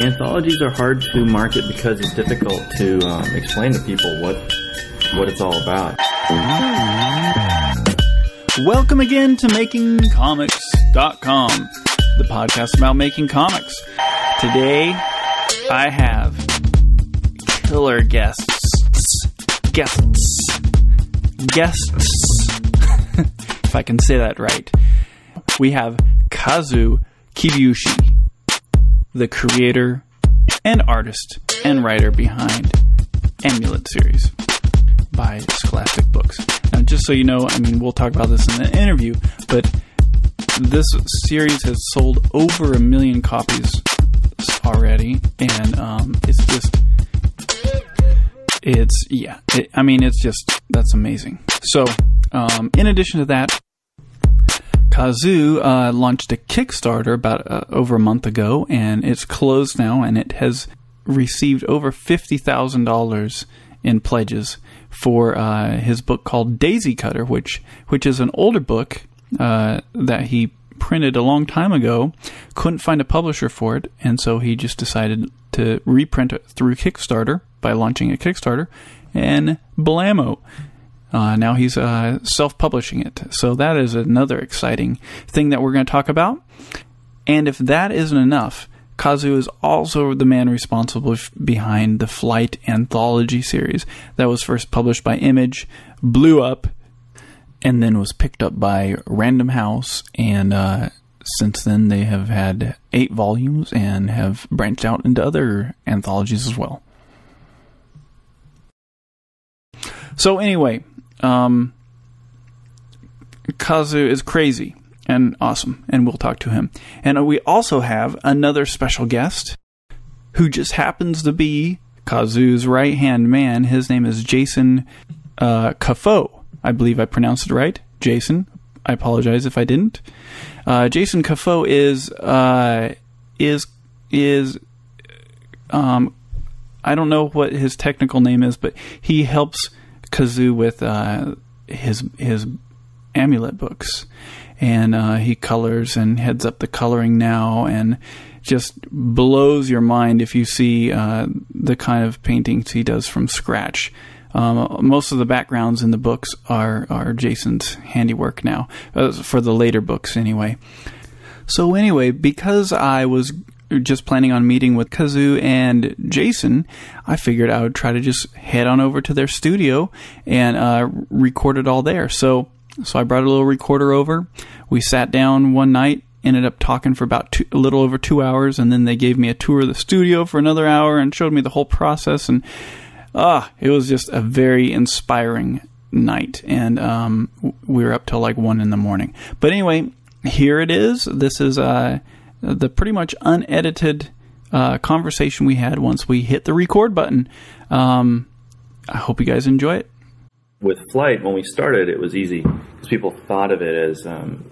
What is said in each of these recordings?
Anthologies are hard to market because it's difficult to um, explain to people what what it's all about. Welcome again to MakingComics.com, the podcast about making comics. Today, I have killer guests. Guests. Guests. if I can say that right. We have Kazu Kibuishi, the creator and artist and writer behind Amulet series by Scholastic Books. Now, just so you know, I mean, we'll talk about this in the interview, but this series has sold over a million copies already, and um, it's just, it's yeah, it, I mean, it's just that's amazing. So, um, in addition to that, Kazu uh, launched a Kickstarter about uh, over a month ago, and it's closed now, and it has received over fifty thousand dollars in pledges for uh, his book called Daisy Cutter, which which is an older book uh, that he printed a long time ago. Couldn't find a publisher for it, and so he just decided to reprint it through Kickstarter by launching a Kickstarter, and blammo. Uh, now he's uh, self publishing it. So that is another exciting thing that we're going to talk about. And if that isn't enough, Kazu is also the man responsible f- behind the Flight anthology series that was first published by Image, blew up, and then was picked up by Random House. And uh, since then, they have had eight volumes and have branched out into other anthologies as well. So, anyway, um, Kazu is crazy and awesome, and we'll talk to him. And we also have another special guest who just happens to be Kazu's right hand man. His name is Jason uh, Caffoe. I believe I pronounced it right. Jason. I apologize if I didn't. Uh, Jason Caffoe is uh, is is um, I don't know what his technical name is, but he helps Kazu with uh, his his amulet books, and uh, he colors and heads up the coloring now, and just blows your mind if you see uh, the kind of paintings he does from scratch. Um, most of the backgrounds in the books are are Jason's handiwork now, uh, for the later books anyway. So anyway, because I was just planning on meeting with Kazu and Jason, I figured I would try to just head on over to their studio and uh, record it all there. So, so I brought a little recorder over. We sat down one night, ended up talking for about two, a little over two hours, and then they gave me a tour of the studio for another hour and showed me the whole process. And ah, it was just a very inspiring night. And um, we were up till like one in the morning. But anyway, here it is. This is uh, the pretty much unedited uh, conversation we had once we hit the record button. Um, I hope you guys enjoy it. With Flight, when we started, it was easy because people thought of it as um,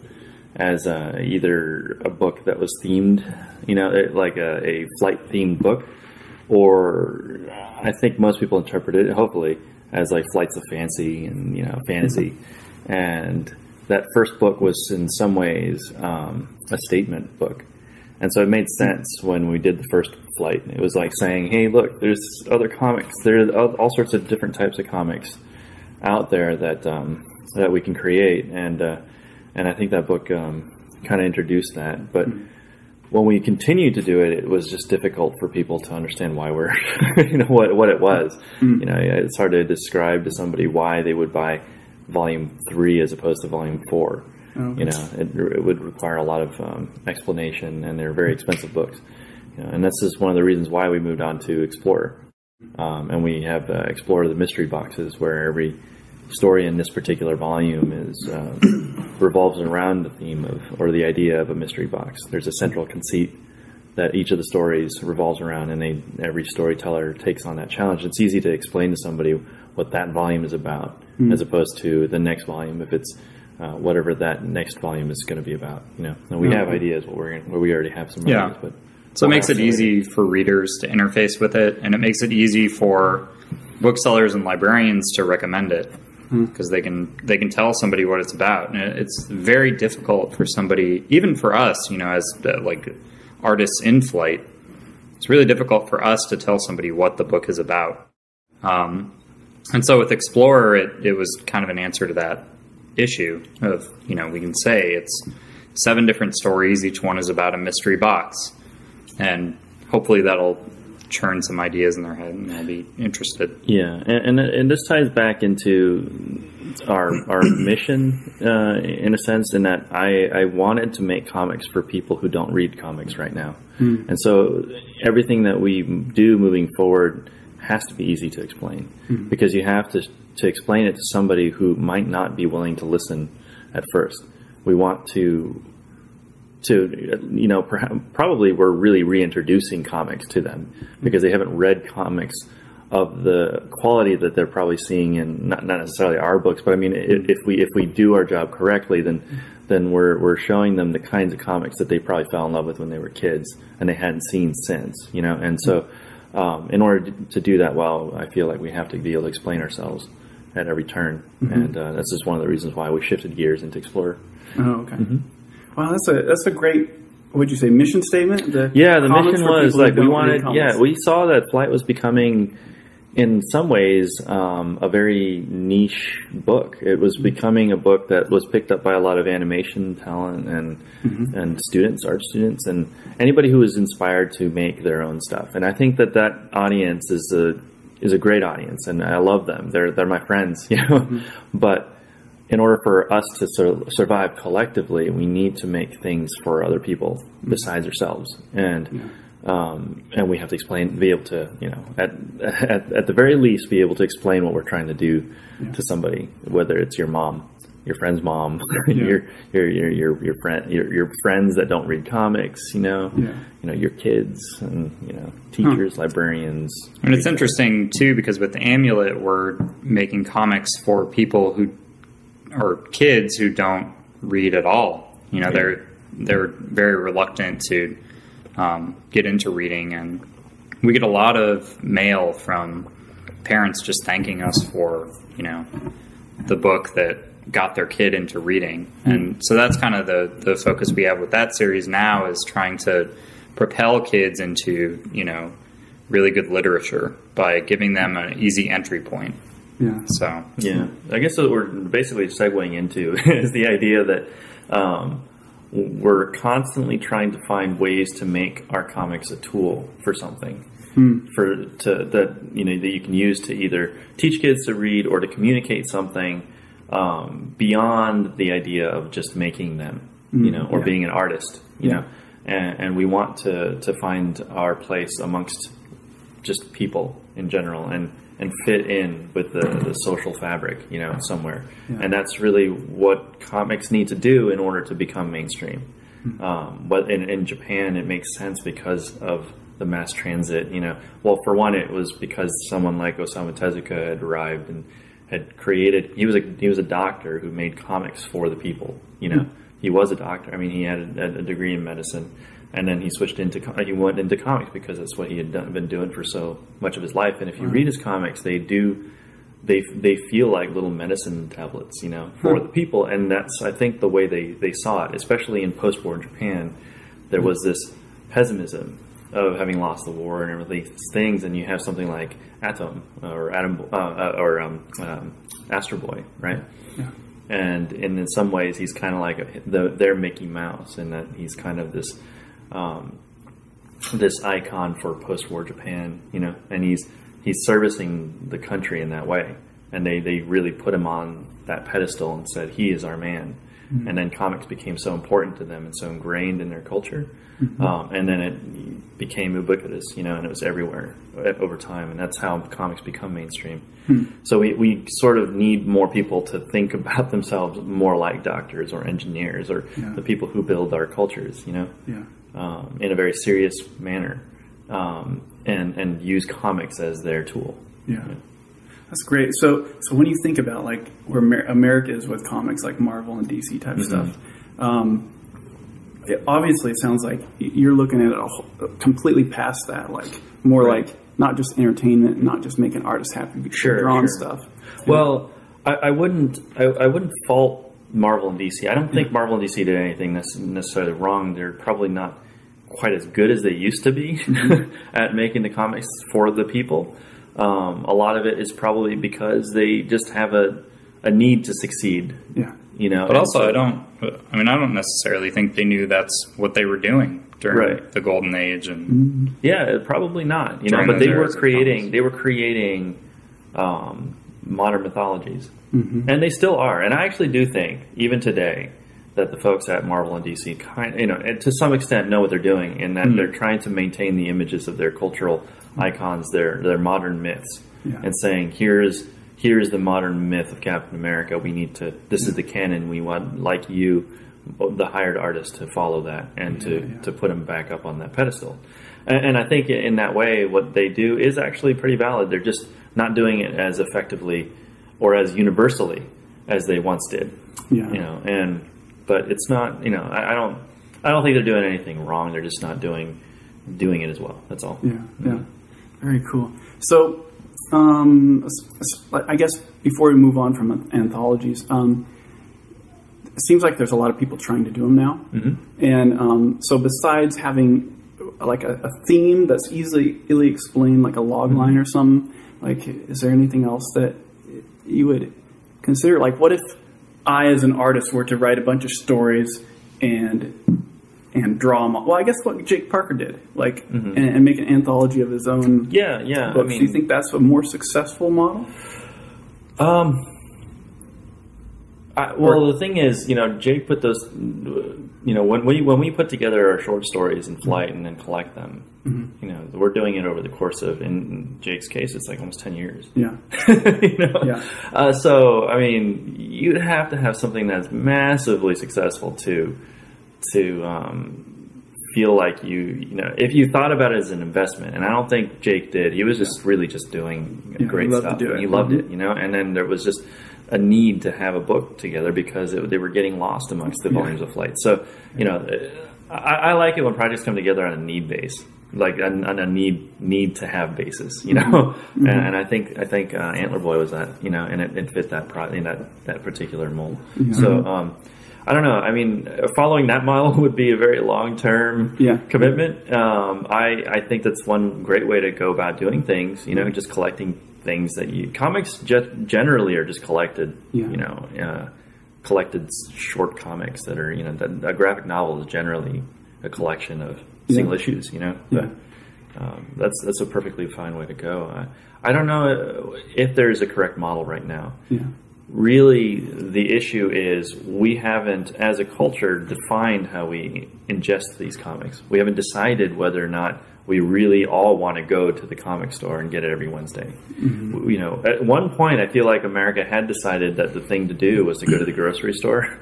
as uh, either a book that was themed, you know, like a, a flight themed book, or I think most people interpret it, hopefully, as like Flights of Fancy and you know fantasy, mm-hmm. and that first book was in some ways um, a statement book. And so it made sense when we did the first flight. It was like saying, hey, look, there's other comics. There's all sorts of different types of comics out there that um, that we can create. And uh, and I think that book um, kind of introduced that. But when we continued to do it, it was just difficult for people to understand why we're, you know, what, what it was. Mm-hmm. You know, it's hard to describe to somebody why they would buy volume three as opposed to volume four. Okay. You know, it, it, would require a lot of um, explanation, and they're very expensive books. You know, and this is one of the reasons why we moved on to Explorer. Um, and we have uh, Explorer the mystery boxes, where every story in this particular volume is uh, revolves around the theme of or the idea of a mystery box. There's a central conceit that each of the stories revolves around, and they every storyteller takes on that challenge. It's easy to explain to somebody what that volume is about, mm-hmm. as opposed to the next volume if it's uh, whatever that next volume is going to be about. You know, and we have ideas what we're where we already have some yeah. ideas, but so it makes it easy for readers to interface with it, and it makes it easy for booksellers and librarians to recommend it because hmm. they can they can tell somebody what it's about, and it's very difficult for somebody, even for us, you know, as uh, like artists in flight. It's it's really difficult for us to tell somebody what the book is about. Um, and so with Explorer, it, it was kind of an answer to that issue of, you know, we can say it's seven different stories. Each one is about a mystery box. And hopefully that'll churn some ideas in their head and they'll be interested. Yeah, and, and and this ties back into our our mission uh, in a sense, in that I I wanted to make comics for people who don't read comics right now, Hmm. and so everything that we do moving forward has to be easy to explain. Hmm. because you have to to explain it to somebody who might not be willing to listen at first. We want to to you know perhaps, probably we're really reintroducing comics to them. Mm-hmm. Because they haven't read comics of the quality that they're probably seeing in not, not necessarily our books but I mean if, mm-hmm. if we if we do our job correctly then mm-hmm. then we're we're showing them the kinds of comics that they probably fell in love with when they were kids and they hadn't seen since you know? And so um, in order to do that well I feel like we have to be able to explain ourselves at every turn and uh, that's just one of the reasons why we shifted gears into Explorer Oh, okay. Wow, that's a that's a great. What'd you say? Mission statement? The Yeah, the mission was like we wanted. Yeah, we saw that Flight was becoming, in some ways, um, a very niche book. It was mm-hmm. becoming a book that was picked up by a lot of animation talent and mm-hmm. and students, art students, and anybody who was inspired to make their own stuff. And I think that that audience is a is a great audience, and I love them. They're they're my friends, you know. Mm-hmm. But in order for us to sur- survive collectively, we need to make things for other people besides ourselves, and um, and we have to explain, be able to, you know, at, at at the very least, be able to explain what we're trying to do to somebody, whether it's your mom, your friend's mom, your, your your your your friend, your your friends that don't read comics, you know, Yeah. you know, your kids, and you know, teachers, librarians. And it's interesting too because with the amulet, we're making comics for people who or kids who don't read at all. You know, they're they're very reluctant to um, get into reading, and we get a lot of mail from parents just thanking us for you know the book that got their kid into reading. And so that's kind of the, the focus we have with that series now is trying to propel kids into, you know, really good literature by giving them an easy entry point. Yeah. So Yeah, I guess what we're basically segueing into is the idea that um, we're constantly trying to find ways to make our comics a tool for something, for to that you know that you can use to either teach kids to read or to communicate something um, beyond the idea of just making them, you know, or yeah. being an artist, you know, and, and we want to to find our place amongst just people in general. And and fit in with the, the social fabric you know somewhere. And that's really what comics need to do in order to become mainstream. Um, but in, in Japan it makes sense because of the mass transit you know. Well for one it was because someone like Osamu Tezuka had arrived and had created he was a he was a doctor who made comics for the people you know. He was a doctor. I mean he had a, a degree in medicine and then he switched into he went into comics because that's what he had done, been doing for so much of his life. And if you read his comics, they do they they feel like little medicine tablets, you know, for the people. And that's I think the way they they saw it, especially in post-war Japan. There was this pessimism of having lost the war and all these things, and you have something like Atom or Atom uh, uh, or um, um, Astro Boy, right? and and in some ways he's kind of like a, the, their Mickey Mouse in that he's kind of this um, this icon for post-war Japan, you know, and he's he's servicing the country in that way, and they they really put him on that pedestal and said he is our man, and then comics became so important to them and so ingrained in their culture, um, and then it became ubiquitous, you know, and it was everywhere over time, and that's how comics become mainstream. So we, we sort of need more people to think about themselves more like doctors or engineers or Yeah. the people who build our cultures, you know, Yeah. Um, in a very serious manner, um, and and use comics as their tool. Yeah. That's great. So, so when you think about like where Amer- America is with comics, like Marvel and DC type stuff, um, it, obviously it sounds like you're looking at it a whole, completely past that, like more Right. like not just entertainment, not just making artists happy, but Sure, drawing sure. stuff. Well, I, I wouldn't I, I wouldn't fault Marvel and DC. I don't think Marvel and DC did anything necessarily wrong. They're probably not quite as good as they used to be at making the comics for the people. Um, a lot of it is probably because they just have a a need to succeed. Yeah. You know, But also, so- I don't. I mean, I don't necessarily think they knew that's what they were doing during Right. the golden age, and Yeah, probably not. You know, but they were creating they were creating um, modern mythologies, Mm-hmm. and they still are. And I actually do think, even today, that the folks at Marvel and DC kind, you know, and to some extent, know what they're doing, in that Mm-hmm. they're trying to maintain the images of their cultural icons, their their modern myths, Yeah. and saying here's here's the modern myth of Captain America. We need to. This is the canon. We want like you, the hired artist, to follow that and to yeah. to put him back up on that pedestal. And, and I think in that way, what they do is actually pretty valid. They're just not doing it as effectively or as universally as they once did. Yeah. You know, and but it's not. You know, I, I don't. I don't think they're doing anything wrong. They're just not doing doing it as well. That's all. Yeah, yeah. Very cool. So, um, I guess before we move on from anthologies, um, it seems like there's a lot of people trying to do them now. Mm-hmm. And um, so, besides having like a, a theme that's easily, easily explained, like a log line or something, like is there anything else that you would consider? Like, what if I, as an artist, were to write a bunch of stories and and draw them. Well, I guess what Jake Parker did, like, and, and make an anthology of his own Yeah, yeah. books. I mean, Do you think that's a more successful model? Um. I, well, the thing is, you know, Jake put those, you know, when we when we put together our short stories in flight and then collect them, you know, we're doing it over the course of, in Jake's case, it's like almost ten years. Yeah, you know? Yeah. Uh, so, I mean, you'd have to have something that's massively successful to to um, feel like you, you know, if you thought about it as an investment. And I don't think Jake did. He was just really just doing Yeah, great loved stuff. do and it. he loved Mhm. it, you know. And then there was just a need to have a book together because it, they were getting lost amongst the volumes of flight. So, you know, I, I like it when projects come together on a need base. Like on, on a need need to have basis, you know, and, and I think I think uh, Antler Boy was that, you know, and it, it fit that pro, in that that particular mold. So um, I don't know. I mean, following that model would be a very long term Yeah. commitment. Um, I I think that's one great way to go about doing things. You know, just collecting things that you comics ge- generally are just collected. Yeah. You know, uh, collected short comics that are you know that, a graphic novel is generally a collection of single Yeah. issues. You know, Yeah. But, um, that's that's a perfectly fine way to go. I, I don't know if there's a correct model right now yeah, really the issue is we haven't as a culture defined how we ingest these comics we haven't decided whether or not we really all want to go to the comic store and get it every wednesday W- you know at one point i feel like america had decided that the thing to do was to go to the grocery store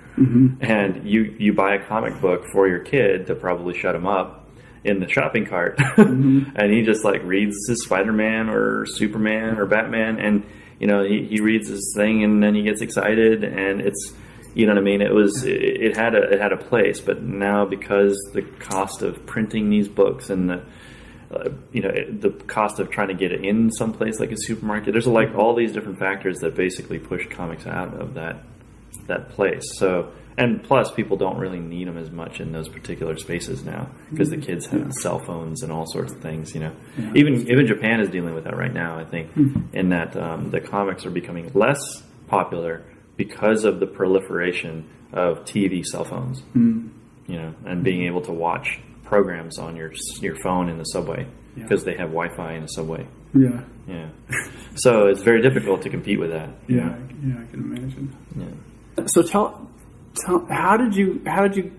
and you you buy a comic book for your kid to probably shut him up in the shopping cart. And he just like reads his spider-man or superman or batman and you know he, he reads this thing and then he gets excited and it's you know what i mean? It was it, it had a it had a place but now because the cost of printing these books and the uh, you know the cost of trying to get it in someplace like a supermarket there's like all these different factors that basically push comics out of that that place. So and plus people don't really need them as much in those particular spaces now because the mm-hmm. kids have cell phones and all sorts of things you know. Even even japan is dealing with that right now i think hmm. in that um, the comics are becoming less popular because of the proliferation of tv cell phones hmm. you know and being able to watch programs on your your phone in the subway because they have wi-fi in the subway. Yeah, yeah. So it's very difficult to compete with that you yeah, yeah. I can imagine. yeah. So tell, tell, how did you how did you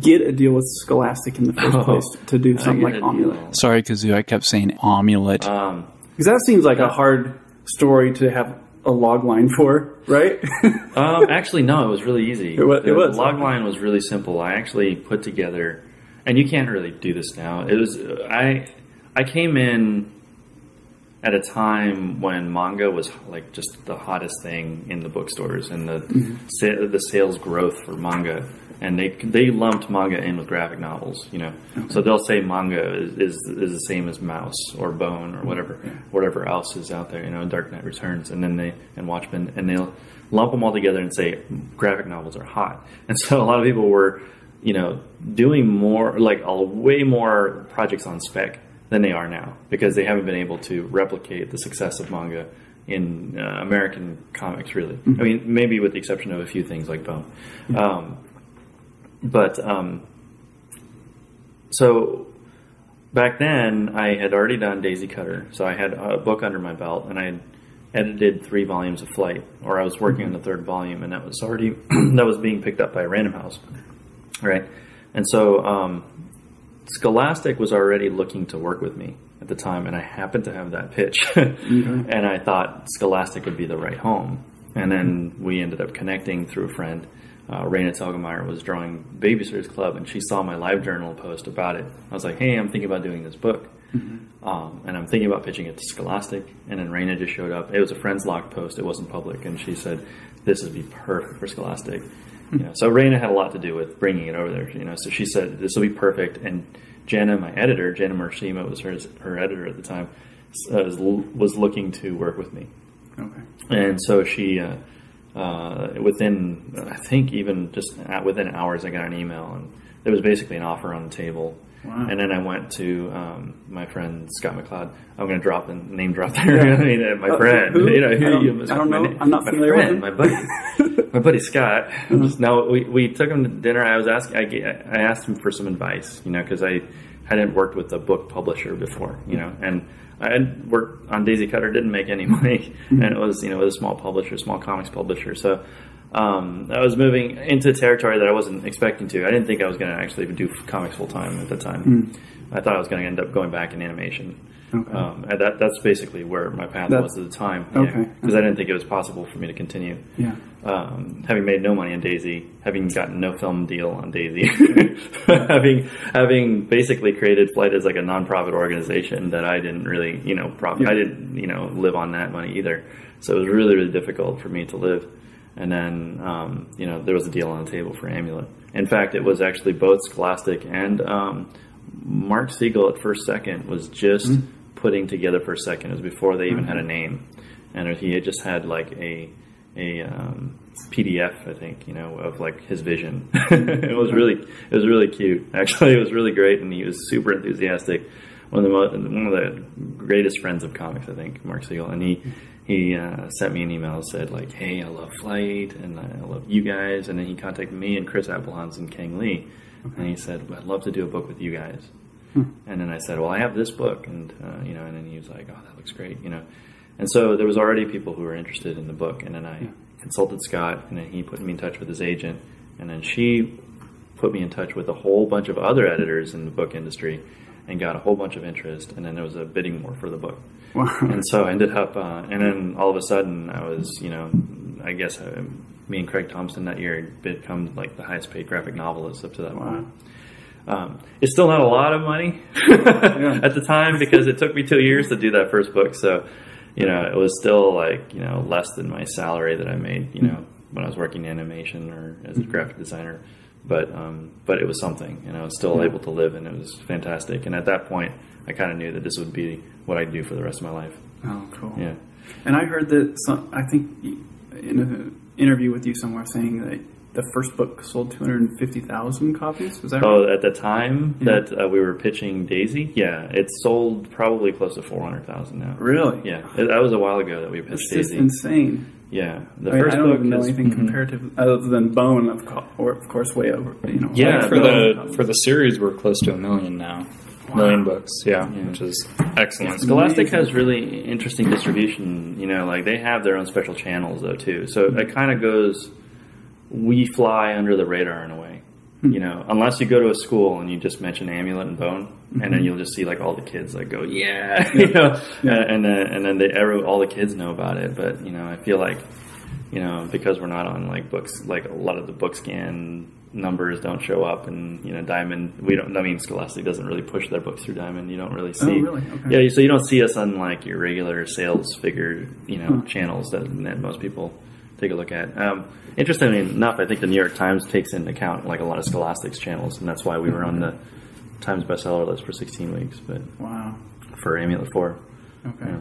get a deal with Scholastic in the first Oh, place to do something like get a deal. Omelette? Sorry, sorry, Kazu, I kept saying amulet. Um, because that seems like a hard story to have a log line for, right? um, actually, no, it was really easy. It wa- it was. The log line was really simple. I actually put together, and you can't really do this now. It was I. I came in at a time when manga was like just the hottest thing in the bookstores and the mm-hmm. sa- the sales growth for manga. And they they lumped manga in with graphic novels, you know. So they'll say manga is, is is the same as Mouse or Bone or whatever whatever else is out there, you know. Dark Knight Returns, and then they and Watchmen, and they'll lump them all together and say graphic novels are hot. And so a lot of people were you know, doing more, like a way more projects on spec than they are now because they haven't been able to replicate the success of manga in uh, American comics, really. I mean, maybe with the exception of a few things like Bone. Um, but um, so back then, I had already done Daisy Cutter, so I had a book under my belt, and I had edited three volumes of Flight, or I was working on the third volume, and that was already that was being picked up by Random House, right? And so um, Scholastic was already looking to work with me at the time, and I happened to have that pitch, and I thought Scholastic would be the right home. And then we ended up connecting through a friend. Uh, Raina Telgemeier was drawing Babysitters Club, and she saw my live journal post about it. I was like, "Hey, I'm thinking about doing this book, um, and I'm thinking about pitching it to Scholastic." And then Raina just showed up. It was a friends lock post; it wasn't public, and she said, "This would be perfect for Scholastic." You know, so Raina had a lot to do with bringing it over there. You know, so she said this will be perfect. And Janna, my editor, Janna Morishima was her her editor at the time, uh, was, was looking to work with me. Okay. And so she, uh, uh, within, I think even just at, within hours, I got an email, and there was basically an offer on the table. Wow. And then I went to um, my friend Scott McCloud. I'm going to drop a name drop there. I mean, uh, my Uh, friend. who? You know, I don't- you- I don't know. na- I'm not my familiar with friend, him. My buddy, my buddy Scott. Now we, we took him to dinner. I was asking. I, I asked him for some advice. You know, because I hadn't worked with a book publisher before. You know, and I had worked on Daisy Cutter. Didn't make any money, and it was you know it was a small publisher, small comics publisher. So. Um, I was moving into territory that I wasn't expecting to. I didn't think I was going to actually do comics full time at the time. I thought I was going to end up going back in animation. Okay. Um, that, that's basically where my path was at the time. Okay. Because I didn't think it was possible for me to continue. Yeah. Um, having made no money on Daisy, having gotten no film deal on Daisy, having having basically created Flight as like a nonprofit organization that I didn't really, you know, profit. I didn't, you know, live on that money either. So it was really, really difficult for me to live. And then, um, you know, there was a deal on the table for Amulet. In fact, it was actually both Scholastic and um, Mark Siegel at First Second was just putting together First Second. It was before they even had a name, and he had just had like a a um, PDF, I think, you know, of like his vision. it was really it was really cute. Actually, it was really great, and he was super enthusiastic. One of the mo- one of the greatest friends of comics, I think, Mark Siegel, and he he uh, sent me an email said like, "Hey, I love Flight, and I love you guys." And then he contacted me and Chris Appelhans and Khang Le, and he said, well, "I'd love to do a book with you guys." And then I said, "Well, I have this book," and uh, you know, and then he was like, "Oh, that looks great," you know. And so there was already people who were interested in the book, and then I consulted Scott, and then he put me in touch with his agent, and then she put me in touch with a whole bunch of other editors in the book industry, and got a whole bunch of interest, and then there was a bidding war for the book. Wow. And so I ended up, uh, and then all of a sudden I was, you know, I guess uh, me and Craig Thompson that year had become like the highest paid graphic novelists up to that Wow. point. Um, it's still not a lot of money at the time because it took me two years to do that first book. So, you know, it was still like, you know, less than my salary that I made, you know, when I was working in animation or as a graphic designer. But, um, but it was something, and I was still able to live, and it was fantastic. And at that point, I kind of knew that this would be what I'd do for the rest of my life. Oh, cool. Yeah. And I heard that some, I think in an interview with you somewhere saying that the first book sold 250,000 copies. Is that right? Oh, at the time that uh, we were pitching Daisy, yeah, it sold probably close to four hundred thousand now. Really? Yeah, it, that was a while ago that we It's pitched just Daisy. insane. Yeah, the I, mean, first I don't book know is- anything mhm. comparative other than Bone, of course, or of course, way over. You know, Yeah, way for over the for the series, we're close to a million now. Million books, yeah, which is excellent. Scholastic Amazing. has really interesting distribution. You know, like they have their own special channels though too. So it kind of goes, we fly under the radar in a way. You know, unless you go to a school and you just mention amulet and bone, and then mm-hmm. you'll just see like all the kids like go, yeah, you know, uh, and then and then they every, all the kids know about it. But you know, I feel like, you know, because we're not on like books, like a lot of the BookScan numbers don't show up, and you know, Diamond, we don't. I mean, Scholastic doesn't really push their books through Diamond. You don't really oh, see. really? Okay. Yeah, so you don't see us on like your regular sales figure, you know, channels that, that most people take a look at. Um, interestingly enough, I think the New York Times takes into account like a lot of Scholastic's channels, and that's why we were on the Times bestseller list for 16 weeks, but Wow. for Amulet 4. Okay. Yeah.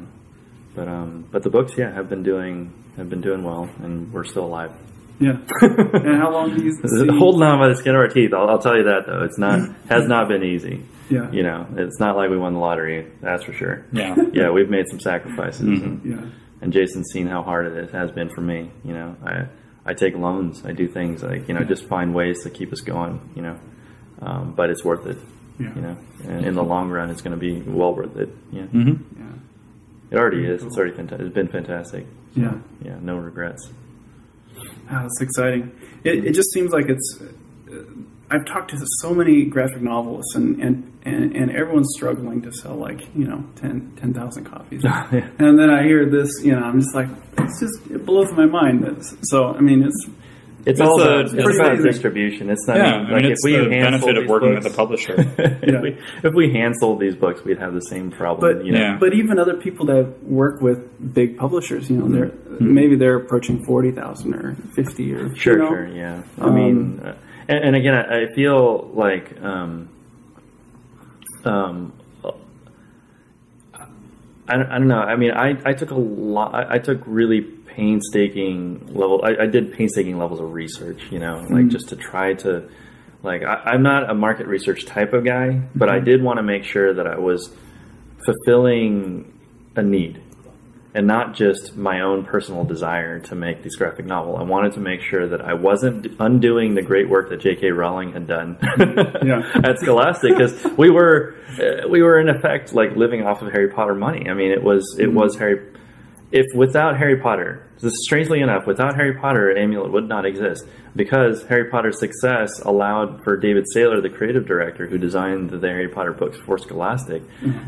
But um, but the books, yeah, have been doing have been doing well, and we're still alive. Yeah. and how long do you see? Holding on by the skin of our teeth. I'll, I'll tell you that though. It's not has not been easy. Yeah. You know, it's not like we won the lottery. That's for sure. Yeah. Yeah, we've made some sacrifices, and, Yeah. And Jason's seen how hard it has been for me. You know, I I take loans. I do things like you know just find ways to keep us going. You know, um, but it's worth it. Yeah. You know, and in the long run, it's going to be well worth it. Yeah. hmm Yeah. It already is. It's already fantastic. It's been fantastic. Yeah. Yeah, no regrets. Wow, that's exciting. It, it just seems like it's. I've talked to so many graphic novelists, and, and, and, and everyone's struggling to sell like you know 10 10,000 copies. Yeah. And then I hear this, you know, I'm just like, it's just it blows my mind. So I mean, it's It's, It's all the- about, it's it's about amazing. distribution. It's not Yeah, I I mean, mean, like it's if we the benefit of working books, with a publisher. if, we, if we hand sold these books, we'd have the same problem. but you know? Yeah. but even other people that work with big publishers, you know, they're Mm-hmm. maybe they're approaching forty thousand or fifty or Sure, you know? sure, yeah. I Um, mean, uh, and, and again, I, I feel like, um, um, I, don't- I don't know. I mean, I, I took a lot. I, I took really painstaking level. I, I did painstaking levels of research. You know, like just to try to, like, I, I'm not a market research type of guy, but I did want to make sure that I was fulfilling a need and not just my own personal desire to make this graphic novel. I wanted to make sure that I wasn't undoing the great work that J.K. Rowling had done Yeah. at Scholastic because we were uh, we were in effect like living off of Harry Potter money. I mean, it was it was Harry. If without Harry Potter, this strangely enough, without Harry Potter, Amulet would not exist because Harry Potter's success allowed for David Saylor, the creative director who designed the Harry Potter books for Scholastic,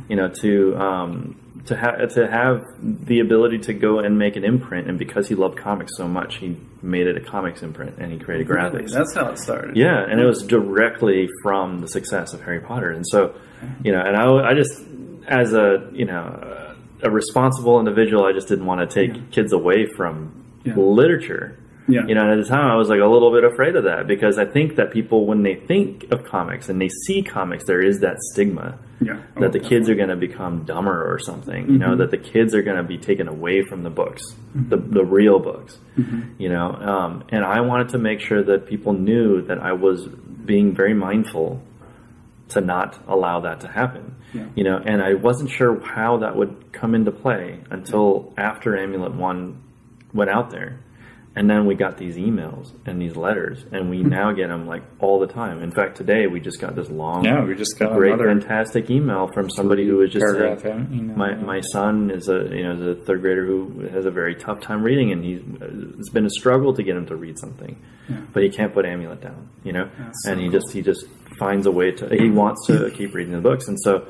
you know, to um, to have to have the ability to go and make an imprint. And because he loved comics so much, he made it a comics imprint and he created Graphix. That's how it started. Yeah, and it was directly from the success of Harry Potter, and so, mm-hmm. you know, and I, I just, as a, you know, a responsible individual, I just didn't want to take kids away from Yeah. literature. Yeah. You know, and at the time I was like a little bit afraid of that because I think that people, when they think of comics and they see comics, there is that stigma Yeah. that Oh, the kids are going to become dumber or something. You Mm-hmm. know, that the kids are going to be taken away from the books, the the real books. Mm-hmm. You know, um, and I wanted to make sure that people knew that I was being very mindful to not allow that to happen. Yeah. You know, and I wasn't sure how that would come into play until after Amulet One went out there. And then we got these emails and these letters, and Hmm. we now get them like all the time. In fact, today we just got this long, Yeah, we just got great, fantastic email from somebody who was just saying, haven't you? No, my, my son is a you know is a third grader who has a very tough time reading, and he's it's been a struggle to get him to read something, but he can't put Amulet down, you know, That's and so he just he just finds a way to he wants to keep reading the books, and so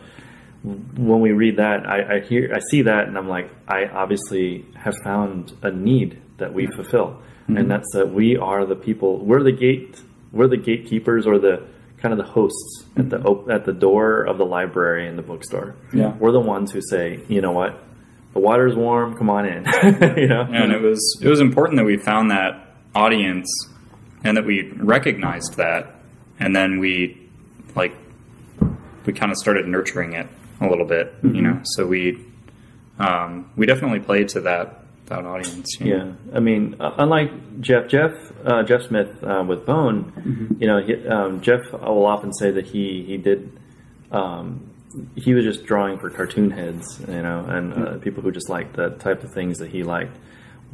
when we read that, I, I hear I see that, and I'm like, I obviously have found a need that we fulfill, Mm-hmm. and that's that we are the people, we're the gate, we're the gatekeepers or the kind of the hosts at the op- at the door of the library and the bookstore. Yeah. we're the ones who say, you know what, the water's warm, come on in, you know. and it was it was important that we found that audience and that we recognized that and then we like we kind of started nurturing it a little bit you know so we um, we definitely played to that that audience you know? Yeah, I mean, uh, unlike Jeff, Jeff, uh, Jeff Smith uh, with Bone, you know, he, um, Jeff will often say that he he did, um, he was just drawing for cartoon heads, you know, and uh, people who just liked the type of things that he liked.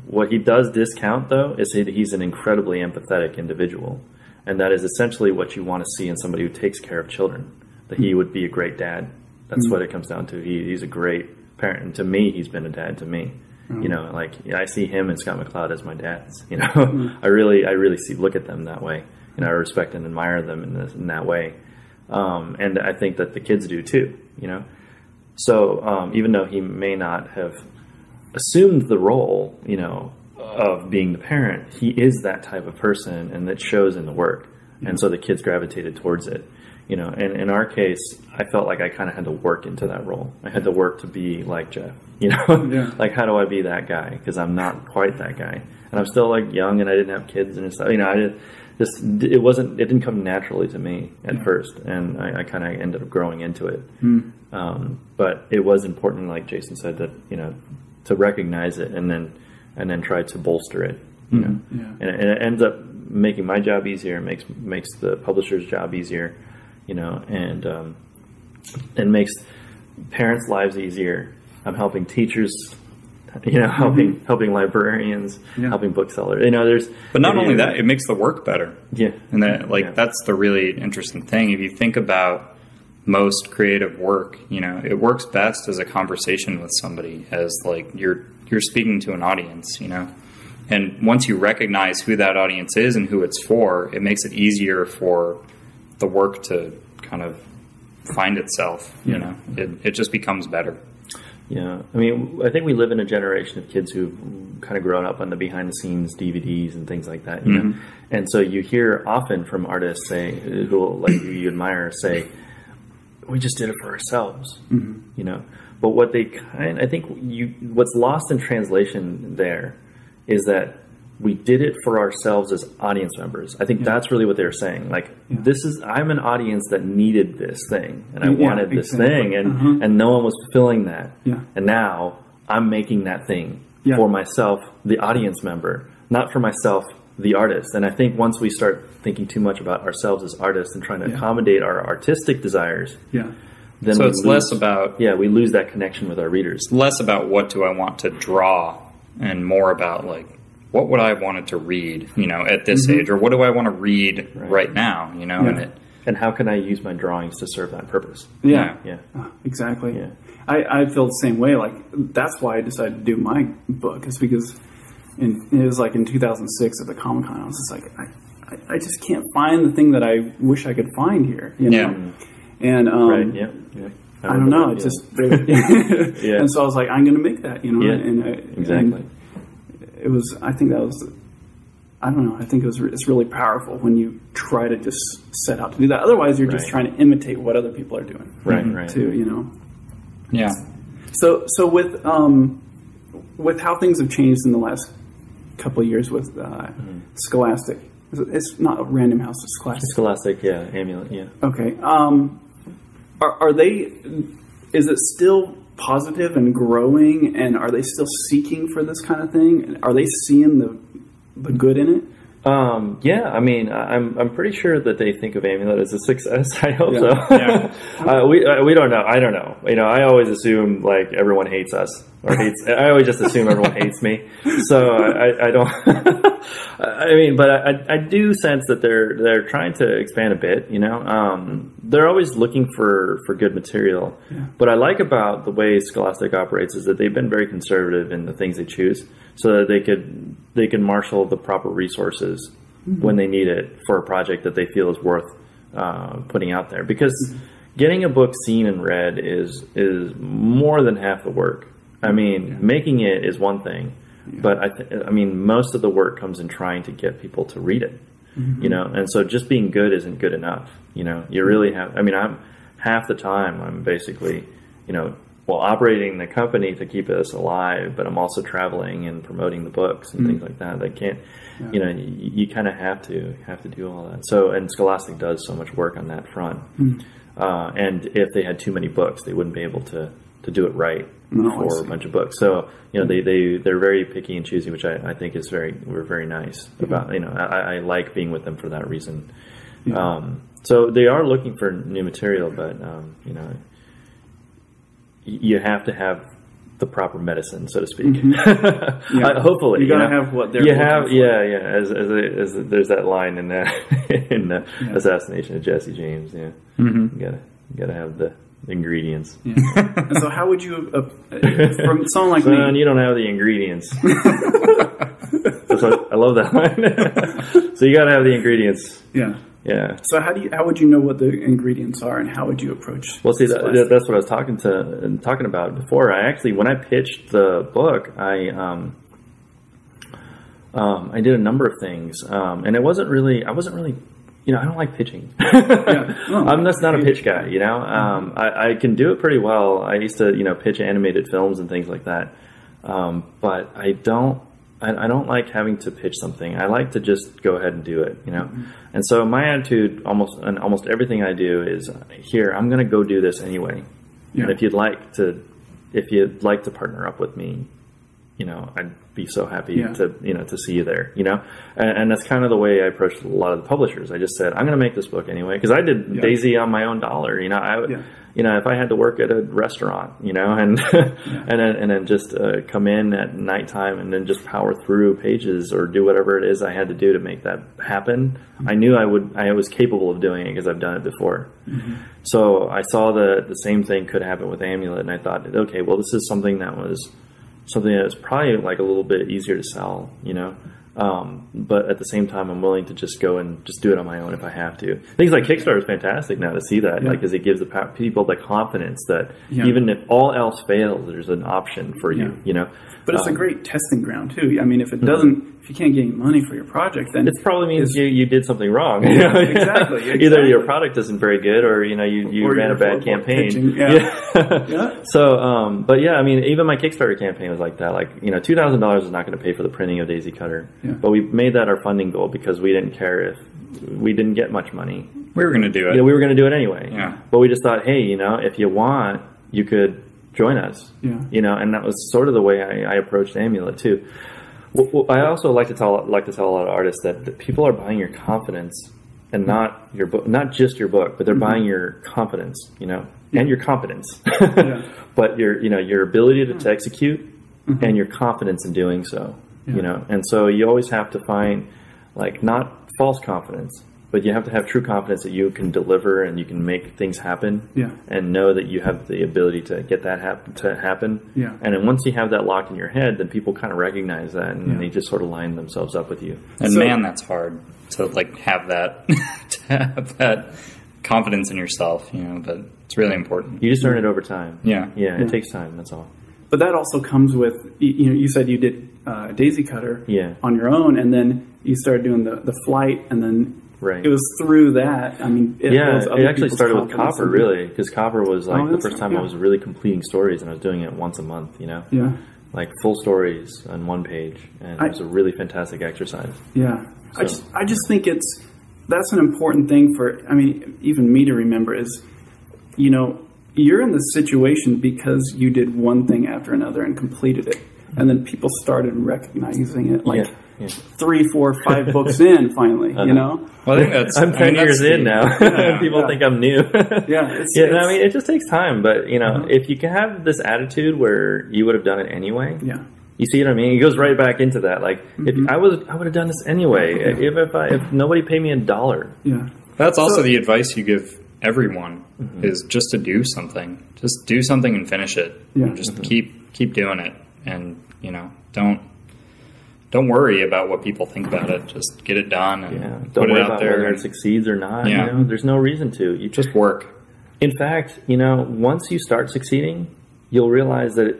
What he does discount though is that he's an incredibly empathetic individual, and that is essentially what you want to see in somebody who takes care of children. That he would be a great dad. That's what it comes down to. He, he's a great parent, and to me, he's been a dad to me. You know, like I see him and Scott McCloud as my dads. You know, I really, I really see look at them that way. and I respect and admire them in, this, in that way, um, and I think that the kids do too. You know, so um, even though he may not have assumed the role, you know, of being the parent, he is that type of person, and that shows in the work. And so the kids gravitated towards it. You know, and in our case, I felt like I kind of had to work into that role. I had to work to be like Jeff. You know, Yeah. like how do I be that guy? Because I'm not quite that guy, and I'm still like young, and I didn't have kids and stuff. You know, I did, just it wasn't it didn't come naturally to me at first, and I, I kind of ended up growing into it. Um, but it was important, like Jason said, that you know to recognize it and then and then try to bolster it. You know, Yeah. and, and it ends up making my job easier. It makes makes the publisher's job easier. You know, and um, it makes parents' lives easier. I'm helping teachers. You know, helping helping librarians, Mm-hmm. Yeah. helping booksellers. You know, there's. But not only you- that, it makes the work better. yeah, And that, like, Yeah. that's the really interesting thing. If you think about most creative work, you know, it works best as a conversation with somebody, as like you're you're speaking to an audience, you know. And once you recognize who that audience is and who it's for, it makes it easier for the work to kind of find itself. You know, it it just becomes better. Yeah, I mean, I think we live in a generation of kids who've kind of grown up on the behind the scenes DVDs and things like that, you know. Mm-hmm. And so you hear often from artists say, who like who you admire, say, "We just did it for ourselves," mm-hmm. you know. But what they kind, I think, you what's lost in translation there is that we did it for ourselves as audience members. I think that's really what they're saying. Like, this is I'm an audience that needed this thing, and I Yeah, wanted this exactly. thing, and uh-huh. and no one was fulfilling that. Yeah. And now I'm making that thing Yeah. for myself, the audience member, not for myself, the artist. And I think once we start thinking too much about ourselves as artists and trying to Yeah. accommodate our artistic desires, Yeah. then So we it's lose, less about yeah, we lose that connection with our readers. less about what do I want to draw and more about like what would I wanted to read, you know, at this age or what do I want to read right, now, you know, and it And how can I use my drawings to serve that purpose? Yeah. Yeah. Uh, exactly. Yeah. I, I feel the same way. Like that's why I decided to do my book is because in, it was like in 2006 at the Comic Con. I was just like, I, I, I just can't find the thing that I wish I could find here. You know? Yeah. And um, Right. Yeah. yeah. I don't know. remember It that just Yeah. and so I was like, I'm going to make that. You know. Yeah, And, I, Exactly. and it was. I think that was. I don't know. I think it was. It's really powerful when you try to just set out to do that. Otherwise, you're just trying to imitate what other people are doing. Right. Right. Too. You know. Yeah. So, so with um, with how things have changed in the last couple of years with uh, Mm-hmm. Scholastic, it's not a Random House, it's Scholastic. Scholastic. Yeah. Amulet. Yeah. Okay. Um, are, are they? Is it still positive and growing? And are they still seeking for this kind of thing? Are they seeing the the good in it? Um, yeah, I mean, I- I'm I'm pretty sure that they think of Amulet as a success. I hope Yeah. so. Yeah. uh, we uh, we don't know. I don't know. You know, I always assume like everyone hates us or hates. I always just assume everyone hates me. So I, I don't. I mean, but I, I do sense that they're they're trying to expand a bit. You know, um, they're always looking for for good material. What I like about the way Scholastic operates is that they've been very conservative in the things they choose, so that they could they can marshal the proper resources when they need it for a project that they feel is worth uh, putting out there. Because getting a book seen and read is is more than half the work. I mean, making it is one thing, but I th- I mean, most of the work comes in trying to get people to read it. Mm-hmm. You know, and so just being good isn't good enough. You know, you really mm-hmm. have. I mean, I'm half the time I'm basically, you know, well operating the company to keep us alive, but I'm also traveling and promoting the books and mm-hmm. things like that. They can't, you know, you, you kind of have to have to do all that. So, and Scholastic does so much work on that front. Uh, and if they had too many books, they wouldn't be able to to do it right No, for a bunch of books. So you know they they they're very picky and choosy, which I, I think is very we're very nice about. You know I, I like being with them for that reason. Um, so they are looking for new material, but um, you know you have to have the proper medicine, so to speak. Uh, hopefully, You gotta know? have what they're You have, for. yeah, yeah. As, as, a, as a, there's that line in uh, in the assassination of Jesse James. Yeah, you gotta you gotta have the ingredients. And so, how would you, uh, from someone like Son, me? you don't have the ingredients. What, I love that line. so you got to have the ingredients. Yeah. Yeah. So, how do you? How would you know what the ingredients are, and how would you approach? Well, see, that, that's what I was talking to and talking about before. I actually, when I pitched the book, I um, um, I did a number of things, um, and it wasn't really. I wasn't really. You know, I don't like pitching. No. I'm just not a pitch guy. You know, um, I, I can do it pretty well. I used to, you know, pitch animated films and things like that. Um, but I don't. I, I don't like having to pitch something. I like to just go ahead and do it. You know, and so my attitude, almost and almost everything I do is here. I'm going to go do this anyway. Yeah. And if you'd like to, if you'd like to partner up with me, you know, I'd be so happy Yeah. to, you know, to see you there, you know? And, and that's kind of the way I approached a lot of the publishers. I just said, I'm going to make this book anyway. Cause I did Yeah. Daisy on my own dollar, you know, I, would Yeah. you know, if I had to work at a restaurant, you know, and, and then, and then just uh, come in at nighttime and then just power through pages or do whatever it is I had to do to make that happen. I knew I would, I was capable of doing it because I've done it before. So I saw the the same thing could happen with Amulet, and I thought, okay, well, this is something that was something that's probably like a little bit easier to sell, you know. Um, but at the same time, I'm willing to just go and just do it on my own if I have to. Things like Kickstarter is fantastic now to see that, Yeah. like, because it gives the people the confidence that Yeah. even if all else fails, there's an option for you, Yeah. you know. But it's a Um, great testing ground too. I mean, if it doesn't, if you can't get any money for your project, then It probably means you, you did something wrong. Yeah, exactly, Either your product isn't very good, or you know you, you Or ran a bad campaign. pitching, yeah. Yeah. So, um, but yeah, I mean, even my Kickstarter campaign was like that. Like, you know, two thousand dollars is not going to pay for the printing of Daisy Cutter, Yeah. but we made that our funding goal because we didn't care if we didn't get much money. We were going to do it. Yeah, we were going to do it anyway. Yeah. But we just thought, hey, you know, if you want, you could join us. Yeah. You know, and that was sort of the way I, I approached Amulet too. Well, I also like to tell like to tell a lot of artists that, that people are buying your confidence and not your book, not just your book, but they're mm-hmm. buying your confidence. You know, and your competence. But your you know your ability to, to mm-hmm. execute mm-hmm. and your confidence in doing so. Yeah. You know, and so you always have to find like not false confidence, but you have to have true confidence that you can deliver and you can make things happen. Yeah. And know that you have the ability to get that hap- to happen. Yeah. And then once you have that locked in your head, then people kind of recognize that and Yeah. they just sort of line themselves up with you. And So- man, that's hard to like have that to have that confidence in yourself, you know. But it's really important. You just earn it over time. Yeah. Yeah. It Yeah. takes time. That's all. But that also comes with you you know you said you did uh, Daisy Cutter Yeah. on your own, and then you started doing the the flight, and then Right. it was through that. I mean, it yeah, it actually started with Copper, really, because Copper was like Oh, the first time yeah. I was really completing stories, and I was doing it once a month. You know, Yeah, like full stories on one page, and I- it was a really fantastic exercise. yeah. I just I just think it's that's an important thing for I mean even me to remember is you know you're in this situation because you did one thing after another and completed it, and then people started recognizing it like yeah, yeah. three, four, five books in finally. You know. Well, I think that's. I'm I 10 mean, years that's in now. Yeah. People Yeah. think I'm new. Yeah, it's- yeah. no, I mean, it just takes time, but you know, if you can have this attitude where you would have done it anyway, Yeah. You see what I mean? It goes right back into that. Like, if I was, I would have done this anyway. If if, I, if nobody paid me a dollar, Yeah. That's also So- the advice you give everyone Mm-hmm. is just to do something. Just do something and finish it. Yeah. And just Mm-hmm. keep keep doing it. And you know, don't don't worry about what people think about it. Just get it done and yeah, put don't it worry out about there. whether and it succeeds or not. Yeah. You know, there's no reason to. You just work. In fact, you know, once you start succeeding, you'll realize that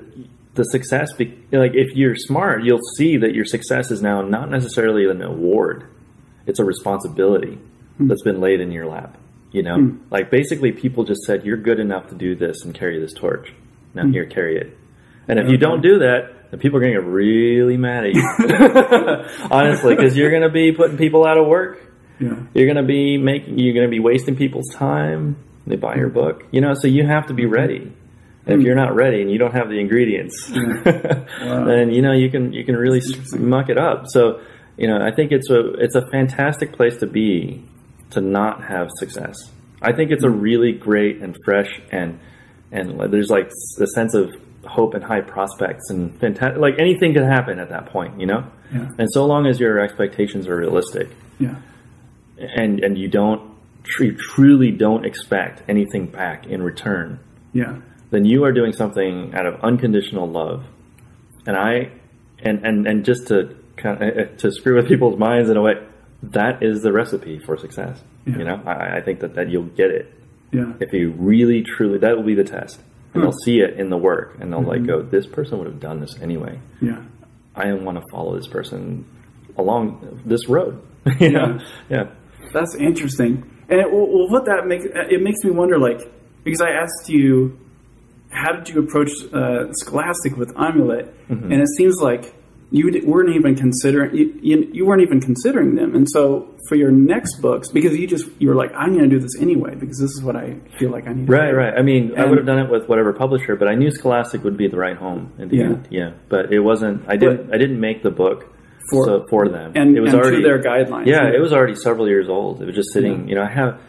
the success, be, like if you're smart, you'll see that your success is now not necessarily an award; it's a responsibility hmm. that's been laid in your lap. You know, hmm. like basically, people just said you're good enough to do this and carry this torch. Now hmm. here, carry it. And if you don't do that, people are going to get really mad at you. Honestly, because you're going to be putting people out of work. Yeah. you're going to be making you're going to be wasting people's time. They buy your book. You know so you have to be mm-hmm. ready. And if mm. you're not ready and you don't have the ingredients then you know you can you can really muck it up. So you know i think it's a it's a fantastic place to be to not have success. I think it's a mm. really great and fresh and and there's like a sense of hope and high prospects and fantastic like anything could happen at that point you know Yeah. and so long as your expectations are realistic Yeah. and and you don't tr- truly don't expect anything back in return, Yeah. then you are doing something out of unconditional love. And I and and and just to kind of eh, eh, to screw with people's minds in a way, that is the recipe for success. Yeah. You know, I, I think that that you'll get it Yeah. if you really truly. That will be the test, and they'll see it in the work, and they'll Mm-hmm. like go, "This person would have done this anyway." Yeah. I want to follow this person along this road. you know? yeah. That's interesting. And it, well, well, what that makes it makes me wonder, like, because I asked you, how did you approach uh, Scholastic with Amulet? Mm-hmm. And it seems like you weren't even considering you, you, you weren't even considering them, and so for your next books, because you just you were like, I'm going to do this anyway because this is what I feel like I need. to Right, do." right. I mean, I would have done it with whatever publisher, but I knew Scholastic would be the right home in the Yeah. end. Yeah, but it wasn't. I didn't. I didn't make the book For- for so, for them. and it was and already their guidelines. Yeah, it was already several years old. It was just sitting. You know, I have.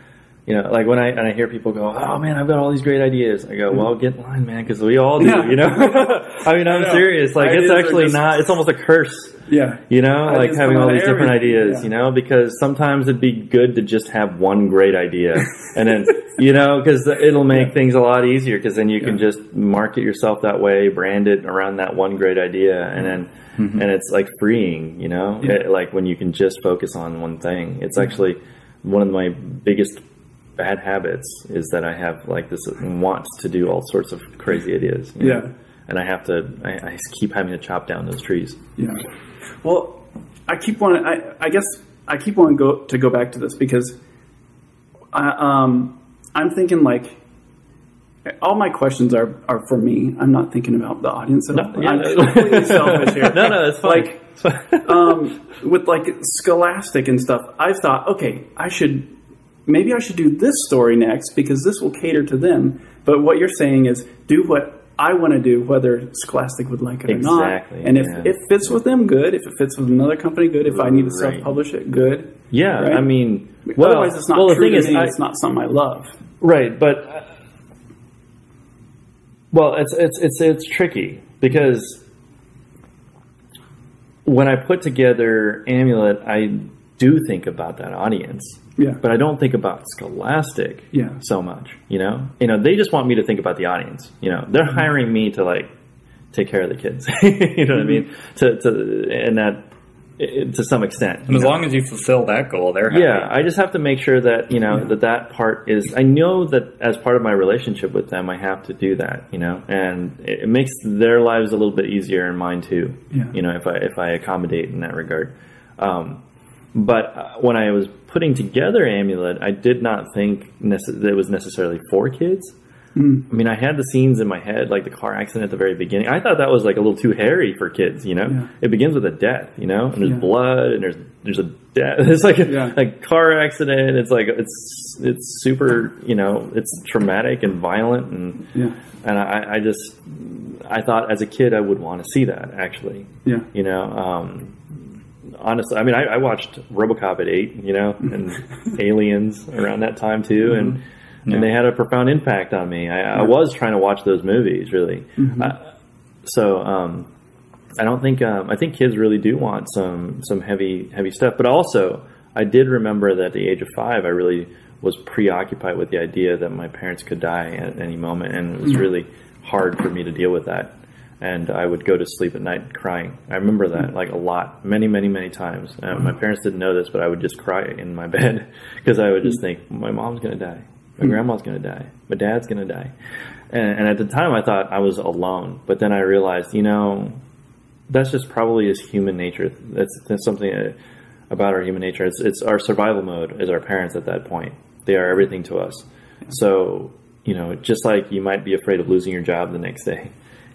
You know, like when I and I hear people go, "Oh man, I've got all these great ideas." I go, "Well, get in line, man, because we all do." Yeah. You know, I mean, I'm know. serious. Like, Ideas it's actually just- not. It's almost a curse. yeah, You know, like having all these different ideas, yeah. you know, because sometimes it'd be good to just have one great idea and then, you know, because it'll make things a lot easier because then you can just market yourself that way, brand it around that one great idea and then, and it's like freeing, you know, Mm-hmm. Yeah. Mm-hmm. It- like when you can just focus on one thing. It's actually one of my biggest bad habits is that I have like this want to do all sorts of crazy ideas. you know? Yeah. And I have to, I, I keep having to chop down those trees. Yeah. Well, I keep wanting. I, I guess I keep wanting to go to go back to this because I, um, I'm thinking like all my questions are are for me. I'm not thinking about the audience at all. yeah. I'm completely selfish here. No, no, it's fine. Like um, with like Scholastic and stuff, I thought, okay, I should maybe I should do this story next because this will cater to them. But what you're saying is do what I want to do, whether Scholastic would like it or Exactly, not. And if yeah. it fits with them, good. If it fits with another company, good. If I need to self-publish it, good. Yeah, Right? I mean, well, Otherwise, it's not well, the true thing to is. I- it's not something I love. right, but uh, well, it's it's it's it's tricky because when I put together Amulet, I do think about that audience, Yeah. but I don't think about Scholastic, Yeah. so much. You know, you know, they just want me to think about the audience. You know, they're hiring me to like take care of the kids. you know what I mean? To to and that to some extent. And as long as you fulfill that goal, they're happy. Yeah, I just have to make sure that you know that that part is. I know that as part of my relationship with them, I have to do that. You know, and it, it makes their lives a little bit easier and mine too. Yeah. You know, if I if I accommodate in that regard. Um, but uh, when I was putting together Amulet, I did not think that it was necessarily for kids. I mean, I had the scenes in my head, like the car accident at the very beginning. I thought that was like a little too hairy for kids, you know. Yeah. It begins with a death, you know, and there's Yeah. blood, and there's there's a death. It's like a, Yeah. a car accident. It's like it's it's super, you know, it's traumatic and violent, and and I, I just I thought as a kid I would want to see that actually, Yeah. you know. Um, honestly, I mean, I, I watched RoboCop at eight, you know, and Aliens around that time too, and and they had a profound impact on me. I, I was trying to watch those movies, really. Uh, so um, I don't think um, I think kids really do want some some heavy heavy stuff, but also I did remember that at the age of five, I really was preoccupied with the idea that my parents could die at any moment, and it was really hard for me to deal with that. And I would go to sleep at night crying. I remember that like a lot, many, many, many times. Uh, my parents didn't know this, but I would just cry in my bed because I would just think, my mom's going to die. My grandma's going to die. My dad's going to die. And, and at the time, I thought I was alone. But then I realized, you know, that's just probably is human nature. That's, that's something uh, about our human nature. It's, it's our survival mode as our parents at that point. They are everything to us. So, you know, just like you might be afraid of losing your job the next day,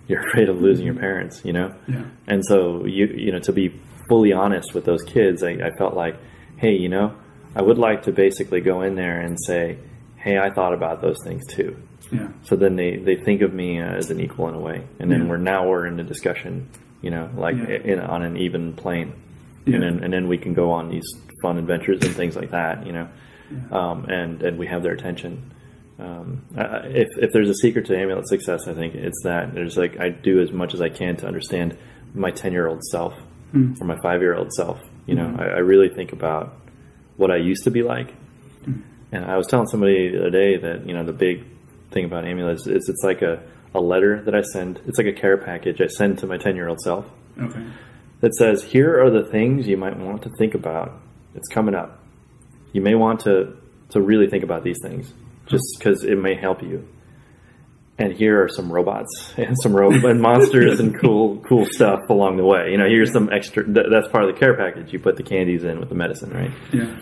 you're afraid of losing your parents, you know? Yeah. And so, you, you know, to be fully honest with those kids, I, I felt like, hey, you know, I would like to basically go in there and say, hey, I thought about those things too. Yeah. So then they, they think of me as an equal in a way, and then Yeah. we're now we're in a discussion, you know, like Yeah. in, on an even plane, Yeah. and then and then we can go on these fun adventures and things like that, you know, um, and and we have their attention. Um, I- if if there's a secret to amulet success, I think it's that there's like I do as much as I can to understand my ten year old self hmm. or my five year old self. You know, hmm. I, I really think about what I used to be like. Hmm. And I was telling somebody the other day that you know the big thing about amulets is it's like a, a letter that I send. It's like a care package I send to my ten year old self Okay. that says, "Here are the things you might want to think about. It's coming up. You may want to to really think about these things, just because it may help you." And here are some robots and some ro- and monsters and cool cool stuff along the way. You know, here's some extra. Th- that's part of the care package. You put the candies in with the medicine, right? Yeah.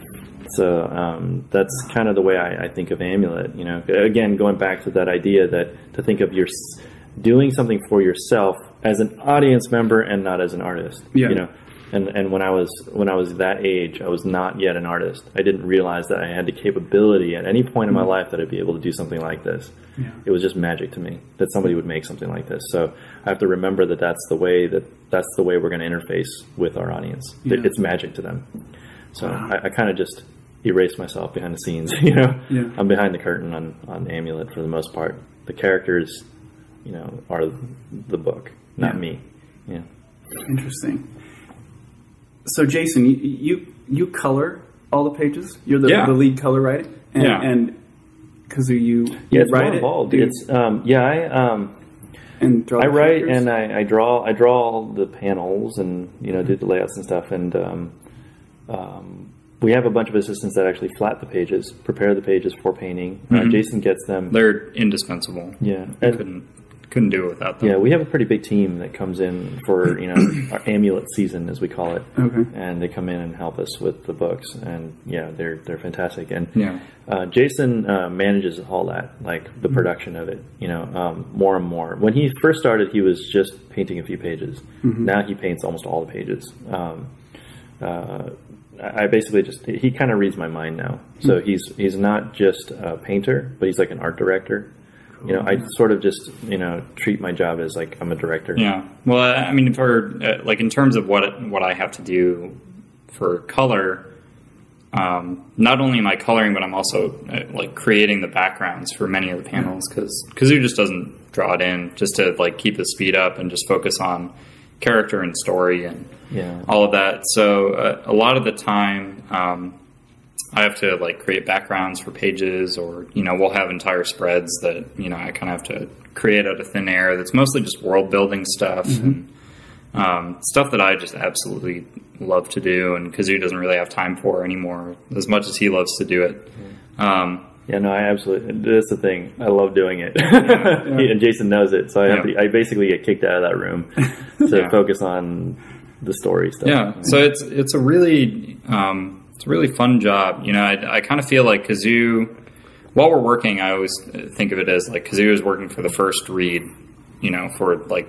So um, that's kind of the way I, I think of amulet. You know, again, going back to that idea that to think of your doing something for yourself as an audience member and not as an artist. Yeah. You know, and and when I was when I was that age, I was not yet an artist. I didn't realize that I had the capability at any point in my mm-hmm. life that I'd be able to do something like this. Yeah. It was just magic to me that somebody would make something like this. So I have to remember that that's the way that that's the way we're going to interface with our audience. Yeah. It's magic to them. So Wow. I, I kind of just erased myself behind the scenes. You know, Yeah. I'm behind the curtain on on Amulet for the most part. The characters, you know, are the book, not me. Yeah. Interesting. So, Jason, you you, you color all the pages. You're the, Yeah. the lead color writer. and, Yeah. and Kazu, you Yeah, it's write involved. it, do- It's um, yeah, I um, and draw. I write characters? and I, I draw. I draw all the panels and you know do the layouts and stuff. And um, um, we have a bunch of assistants that actually flat the pages, prepare the pages for painting. Uh, Jason gets them. They're indispensable. Yeah, and Couldn't couldn't do it without them. yeah, we have a pretty big team that comes in for you know our amulet season as we call it. Okay. And they come in and help us with the books, and yeah, they're they're fantastic. And Yeah. uh, Jason uh, manages all that, like the production of it, you know, um, more and more. When he first started, he was just painting a few pages. Now he paints almost all the pages. Um, uh, I I basically just he kind of reads my mind now. So he's he's not just a painter, but he's like an art director. You know, I sort of just you know treat my job as like I'm a director. Yeah. Well, I mean, for uh, like in terms of what what I have to do for color, um, not only am I coloring, but I'm also uh, like creating the backgrounds for many of the panels because Kazu just doesn't draw it in just to like keep the speed up and just focus on character and story and Yeah. all of that. So uh, a lot of the time, um, I have to like create backgrounds for pages, or you know, we'll have entire spreads that you know I kind of have to create out of thin air. That's mostly just world building stuff and um, stuff that I just absolutely love to do, and Kazu doesn't really have time for anymore as much as he loves to do it. Um, Yeah, no, I absolutely. That's the thing. I love doing it, and Jason knows it. So I have Yeah. to. I basically get kicked out of that room to Yeah. focus on the story stuff. Yeah, so it's it's a really um, it's a really fun job. You know, I, I kind of feel like Kazu. While we're working, I always think of it as like Kazu is working for the first read. You know, for like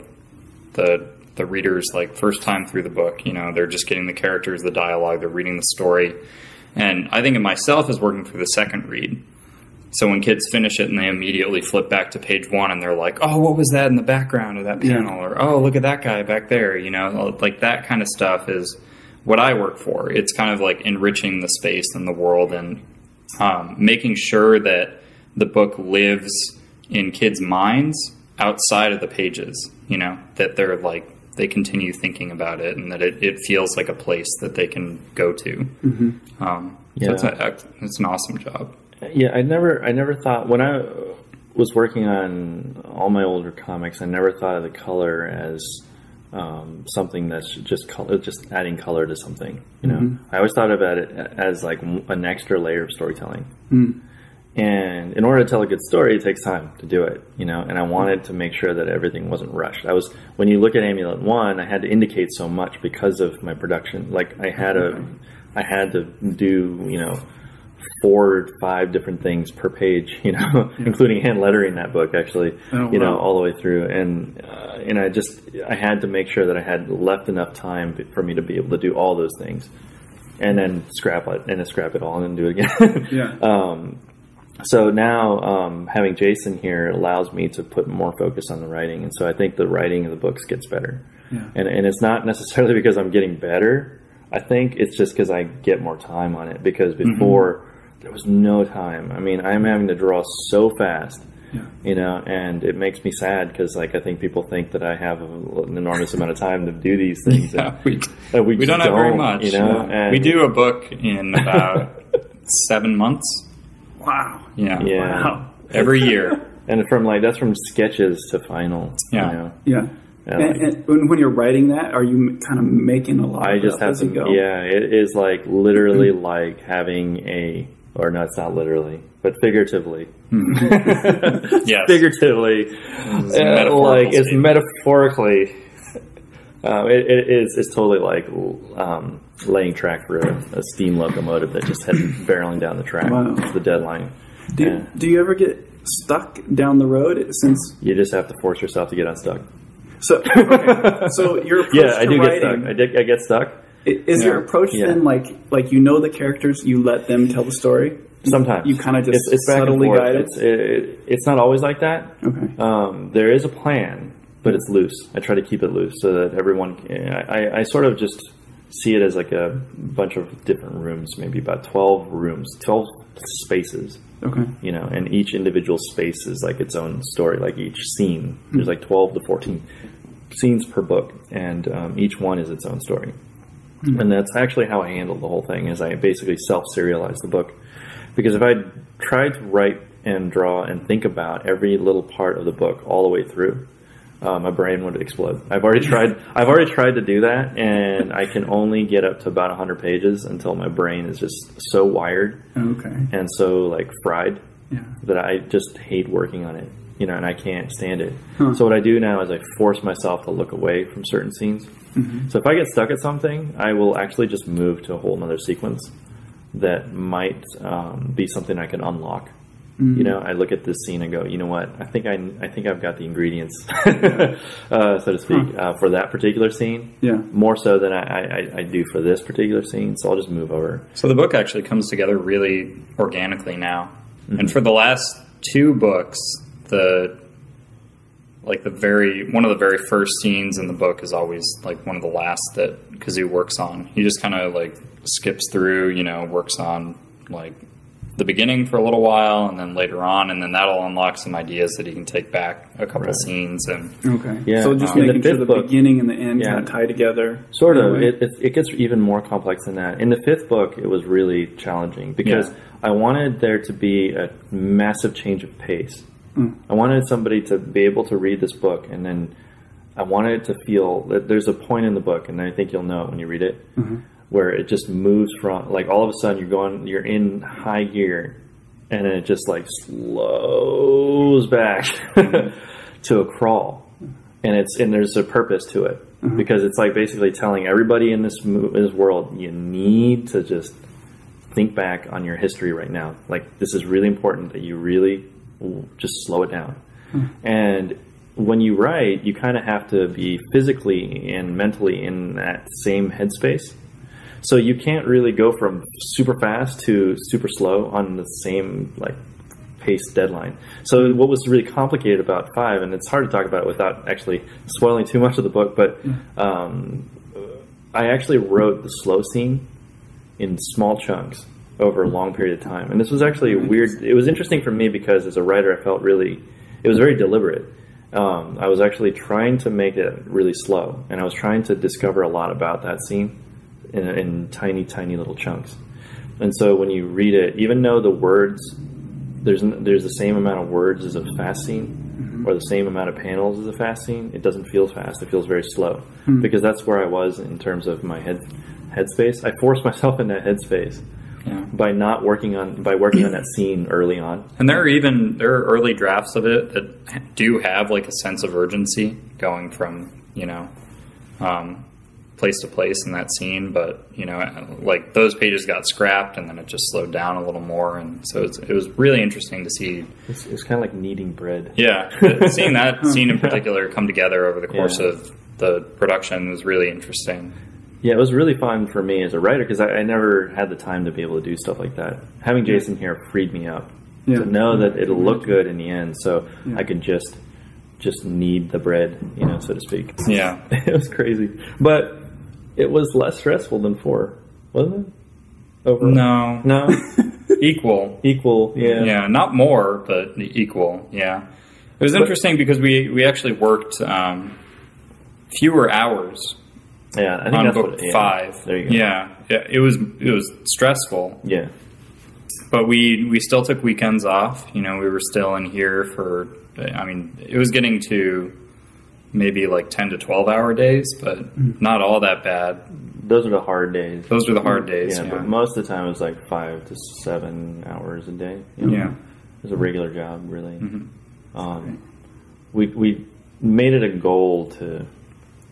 the the readers like first time through the book. You know, they're just getting the characters, the dialogue, they're reading the story, and I think of myself as working for the second read. So when kids finish it and they immediately flip back to page one and they're like, "Oh, what was that in the background of that panel?" Or "Oh, look at that guy back there." You know, like that kind of stuff is what I work for. It's kind of like enriching the space and the world and um, making sure that the book lives in kids' minds outside of the pages. You know, that they're like they continue thinking about it and that it, it feels like a place that they can go to. Um, Yeah. so it's, a, it's an awesome job. Yeah, I never, I never thought when I was working on all my older comics, I never thought of the color as um, something that's just color, just adding color to something. You know, I always thought about it as like an extra layer of storytelling. And in order to tell a good story, it takes time to do it, you know. And I wanted to make sure that everything wasn't rushed. I was when you look at Amulet One, I had to indicate so much because of my production. Like I had a, I had to do, you know, four or five different things per page, you know, including hand lettering that book actually, Oh, you know, all the way through. And uh, and I just I had to make sure that I had left enough time for me to be able to do all those things, and then scrap it and then scrap it all and then do it again. Yeah. um, so now um, having Jason here allows me to put more focus on the writing, and so I think the writing of the books gets better. Yeah. And and it's not necessarily because I'm getting better. I think it's just because I get more time on it. Because before there was no time. I mean, I'm having to draw so fast. Yeah. You know, and it makes me sad because, like, I think people think that I have an enormous amount of time to do these things. Yeah, and- we, and we, we just don't have very much. You know, Yeah. and we do a book in about seven months. Wow. Yeah. Yeah. Wow. Every year. And from like that's from sketches to final. Yeah. You know? Yeah. Yeah, and, like- and when, when you're writing that, are you kind of making a lot? I of just have as to. you go? Yeah, it is like literally like having a, or no, it's not literally, but figuratively. Yes. figuratively, a uh, metaphorical like it's statement. metaphorically. Um, it, it is. It's totally like um, laying track for a, a steam locomotive that just heading barreling down the track. Wow. It's the deadline. Do, Yeah. do you ever get stuck down the road since? You just have to force yourself to get unstuck. So, okay. so your approach Yeah, I to do get stuck. I, did, I get stuck. Is your approach Yeah. then like like you know the characters, you let them tell the story? Sometimes You kinda just it's, it's subtly guide it? It's it, it's not always like that. Okay. Um, there is a plan, but it's loose. I try to keep it loose so that everyone. I, I, I sort of just see it as like a bunch of different rooms, maybe about twelve rooms, twelve spaces. Okay. You know, and each individual space is like its own story. Like each scene, there's like twelve to fourteen scenes per book, and um, each one is its own story. And that's actually how I handle the whole thing. Is I basically self serialize the book because if I tried to write and draw and think about every little part of the book all the way through, uh, my brain would explode. I've already tried. I've already tried to do that, and I can only get up to about 100 pages until my brain is just so wired Okay. and so like fried Yeah. that I just hate working on it. You know, and I can't stand it. So what I do now is I force myself to look away from certain scenes. So if I get stuck at something, I will actually just move to a whole nother sequence that might um, be something I can unlock. You know, I look at this scene and go, you know what? I think I, I think I've got the ingredients, uh, so to speak, uh, for that particular scene. Yeah. More so than I, I, I do for this particular scene. So I'll just move over. So the book actually comes together really organically now. Mm-hmm. And for the last two books, the like the very one of the very first scenes in the book is always like one of the last that Kazu works on. He just kind of like skips through, you know, works on like the beginning for a little while and then later on and then that'll unlock some ideas that he can take back a couple Right. scenes and Okay. Yeah. So just Um, in the making sure the book- beginning and the end Yeah. kind of tie together. Sort of. It, it, it gets even more complex than that. In the fifth book, it was really challenging because Yeah. I wanted there to be a massive change of pace. Mm. I wanted somebody to be able to read this book and then I wanted it to feel that there's a point in the book, and I think you'll know it when you read it, mm-hmm. where it just moves from like all of a sudden you're going, you're in high gear, and then it just like slows back to a crawl, and it's and there's a purpose to it. Mm-hmm. Because it's like basically telling everybody in this mo- this world you need to just think back on your history right now. Like this is really important that you really just slow it down. And when you write, you kind of have to be physically and mentally in that same headspace. So you can't really go from super fast to super slow on the same like pace deadline. So what was really complicated about five, and it's hard to talk about it without actually spoiling too much of the book, but um, I actually wrote the slow scene in small chunks over a long period of time. And this was actually weird. It was interesting for me because as a writer, I felt really, it was very deliberate. Um, I was actually trying to make it really slow, and I was trying to discover a lot about that scene in, in tiny, tiny little chunks. And so when you read it, even though the words, there's there's the same amount of words as a fast scene, or the same amount of panels as a fast scene, it doesn't feel fast. It feels very slow because that's where I was in terms of my head headspace. I forced myself in that headspace yeah. by not working on by working on that scene early on. And there are even there are early drafts of it that do have like a sense of urgency going from you know um, place to place in that scene, but you know like those pages got scrapped and then it just slowed down a little more, and so it's, it was really interesting to see. It's, it's kind of like kneading bread. Yeah, seeing that scene in particular come together over the course Yeah. of the production was really interesting. Yeah, it was really fun for me as a writer because I, I never had the time to be able to do stuff like that. Having Jason here freed me up Yeah. to know that it'll look good in the end, so I could just just knead the bread, you know, so to speak. Yeah, it was crazy, but it was less stressful than four, wasn't it? Over no, no, equal. equal. Yeah, Yeah, not more, but equal. Yeah, it was interesting because we we actually worked um, fewer hours yeah. I think on that's book what, yeah. five. There you go. Yeah, yeah, it was it was stressful, Yeah, but we we still took weekends off. You know, we were still in here for. I mean, it was getting to maybe like ten to twelve hour days, but Mm. not all that bad. those are the hard days. Those are the hard days. yeah, Yeah, but most of the time it was like five to seven hours a day. you know? yeah. it was a regular job, really. Mm-hmm. Um, we we made it a goal to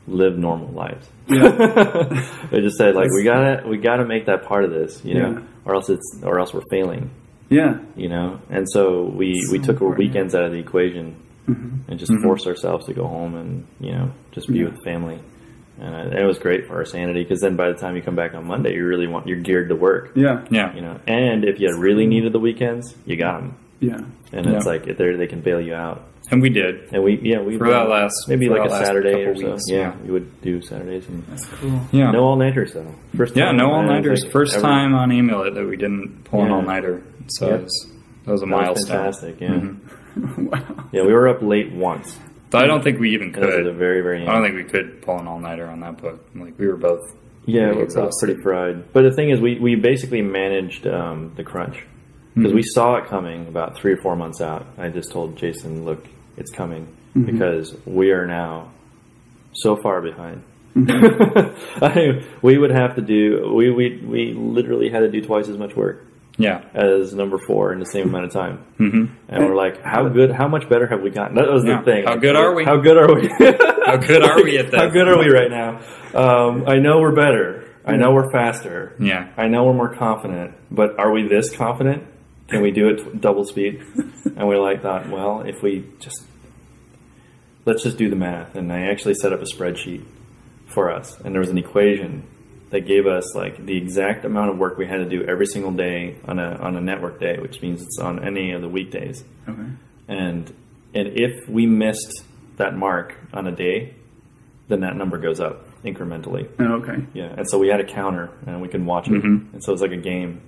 live normal lives. I just said like we gotta we gotta make that part of this, you know, Yeah. or else it's or else we're failing. Yeah. you know. And so we we took our weekends out of the equation and just forced ourselves to go home and you know just be Yeah. with family. And it was great for our sanity because then by the time you come back on Monday, you really want you're geared to work. Yeah. Yeah. You know, and if you really needed the weekends, you got them, Yeah. and it's Yeah. like they they can bail you out. And we did. And we yeah we For that last- maybe like a Saturday or couple so. weeks, yeah, yeah. we would do Saturdays and That's cool. Yeah. no all nighters though. First yeah, time no all nighters. think First ever- time on Amulet that we didn't pull an all nighter. So Yeah. it was, that was a That was milestone. fantastic. Yeah, Mm-hmm. wow. yeah, we were up late once. But I don't think we even That was at the could. very very end. I don't think we could pull an all nighter on that book. Like we were both. Yeah, pretty we're both pretty fried. But the thing is, we, we basically managed um, the crunch because Mm-hmm. we saw it coming about three or four months out. I just told Jason, "Look, it's coming Mm-hmm. because we are now so far behind." Mm-hmm. I mean, we would have to do we, we we literally had to do twice as much work Yeah. as number four in the same amount of time. Mm-hmm. And we're like, how good? How much better have we gotten? That was Yeah. the thing. How good are we? How good are we? How good are we at this? How good are we right now? Um, I know we're better. I know we're faster. Yeah. I know we're more confident. But are we this confident? Can we do it double speed? and we like thought, well, if we just let's just do the math. And I actually set up a spreadsheet for us, and there was an equation that gave us like the exact amount of work we had to do every single day on a on a network day, which means it's on any of the weekdays Okay. and and if we missed that mark on a day, then that number goes up incrementally. Oh, okay. Yeah, and so we had a counter, and we can watch it, Mm-hmm. and so it's like a game.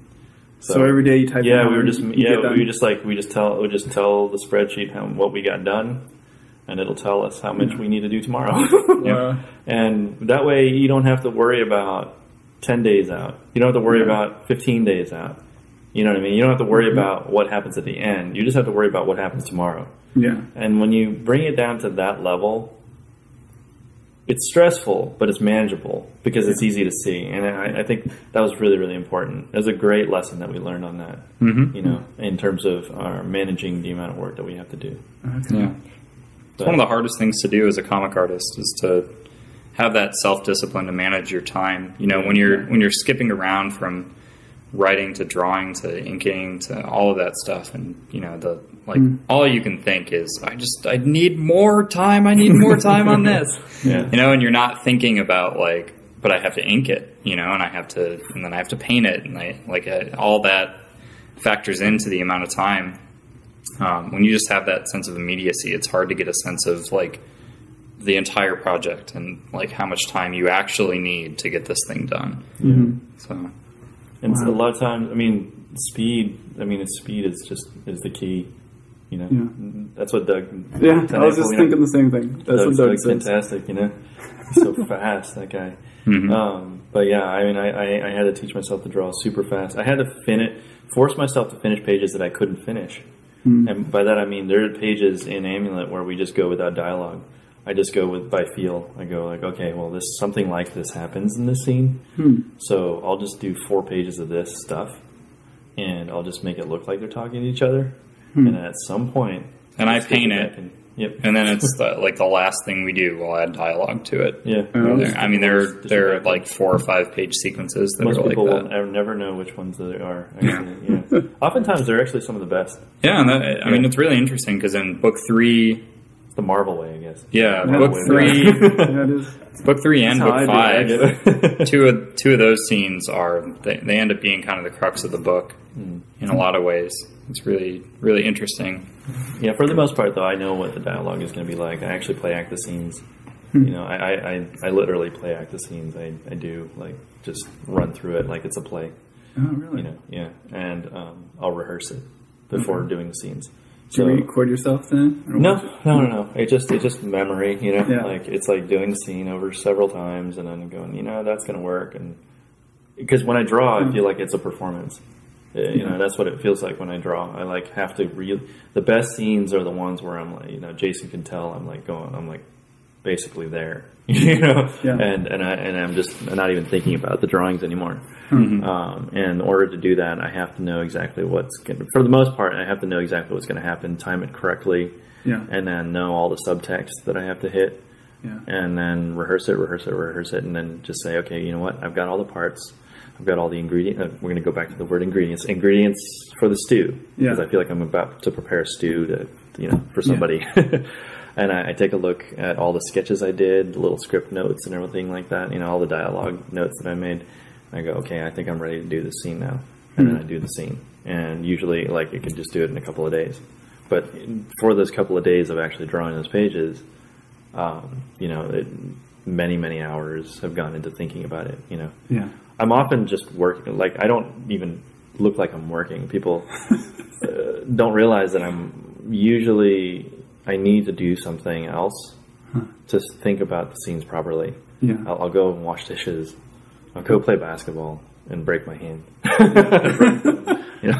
So, every day you type. yeah, in we were just yeah we were just like we just tell we just tell the spreadsheet how what we got done, and it'll tell us how much we need to do tomorrow. Uh, and that way you don't have to worry about 10 days out. You don't have to worry Yeah. about 15 days out. You know what I mean? You don't have to worry Mm-hmm. about what happens at the end. You just have to worry about what happens tomorrow. yeah. And when you bring it down to that level, it's stressful, but it's manageable because it's easy to see. And I, I think that was really, really important. It was a great lesson that we learned on that, Mm-hmm. you know, in terms of our managing the amount of work that we have to do. Okay. Yeah. It's one of the hardest things to do as a comic artist is to have that self discipline to manage your time. You know, when you're when you're skipping around from writing to drawing to inking to all of that stuff. And you know the like all you can think is I just I need more time I need more time on this. Yeah. you know and you're not thinking about like but I have to ink it you know and I have to and then I have to paint it and I like uh, all that factors into the amount of time. Um, when you just have that sense of immediacy, it's hard to get a sense of like the entire project and like how much time you actually need to get this thing done. So And so Wow. a lot of times, I mean, speed. I mean, speed is just is the key. You know, Yeah. that's what Doug. Yeah, I was just you know, thinking the same thing. That's Doug's, what Doug Doug's says. fantastic. You know, He's so fast that guy. Um, but yeah, I mean, I, I, I had to teach myself to draw super fast. I had to finish, force myself to finish pages that I couldn't finish. And by that I mean there are pages in Amulet where we just go without dialogue. I just go with by feel. I go like, okay, well, this something like this happens in this scene, hmm. so I'll just do four pages of this stuff, and I'll just make it look like they're talking to each other. Hmm. And at some point, And I paint it. and- yep. and then it's the, like the last thing we do. We'll add dialogue to it. yeah. Oh, I mean, there Just there are like four or five page sequences that Most are like people will that. never, never know which ones they are. Actually, yeah. Oftentimes, they're actually some of the best. Yeah, and that, I mean it's really interesting because in book three, It's the Marvel way, I guess. yeah, Yeah. book Yeah. three, yeah, it is. book three and That's book how do five. two of two of those scenes are they, they end up being kind of the crux of the book Hmm. in a lot of ways. It's really really interesting. Yeah, for the most part, though, I know what the dialogue is going to be like. I actually play act the scenes. You know, I, I, I, I literally play act the scenes. I, I do like just run through it like it's a play. Oh, really? You know, yeah, and um, I'll rehearse it before doing the scenes. Do you record yourself then? No, no, no, no. It just it's just memory, you know. Yeah. Like it's like doing scene over several times and then going, you know, that's going to work. And because when I draw, I feel like it's a performance. Uh, You know, that's what it feels like when I draw. I like have to re. The best scenes are the ones where I'm like, you know, Jason can tell I'm like going, I'm like basically there, you know, Yeah. and and I and I'm just not even thinking about the drawings anymore. Mm-hmm. Um, and in order to do that, I have to know exactly what's going. to For the most part, I have to know exactly what's going to happen, time it correctly, Yeah. and then know all the subtext that I have to hit, Yeah. and then rehearse it, rehearse it, rehearse it, and then just say, okay, you know what? I've got all the parts. I've got all the ingredients. Uh, we're going to go back to the word ingredients. Ingredients for the stew because Yeah. I feel like I'm about to prepare a stew to you know for somebody. and I, I take a look at all the sketches I did, the little script notes and everything like that. You know, all the dialogue notes that I made. I go, okay, I think I'm ready to do this scene now, and then I do the scene. And usually, like, you can just do it in a couple of days. But for those couple of days of actually drawing those pages, um, you know, it, many many hours have gone into thinking about it. You know, Yeah. I'm often just working. Like I don't even look like I'm working. People uh, don't realize that I'm usually I need to do something else to think about the scenes properly. Yeah. I'll, I'll go and wash dishes. I'll go play basketball and break my hand. you know,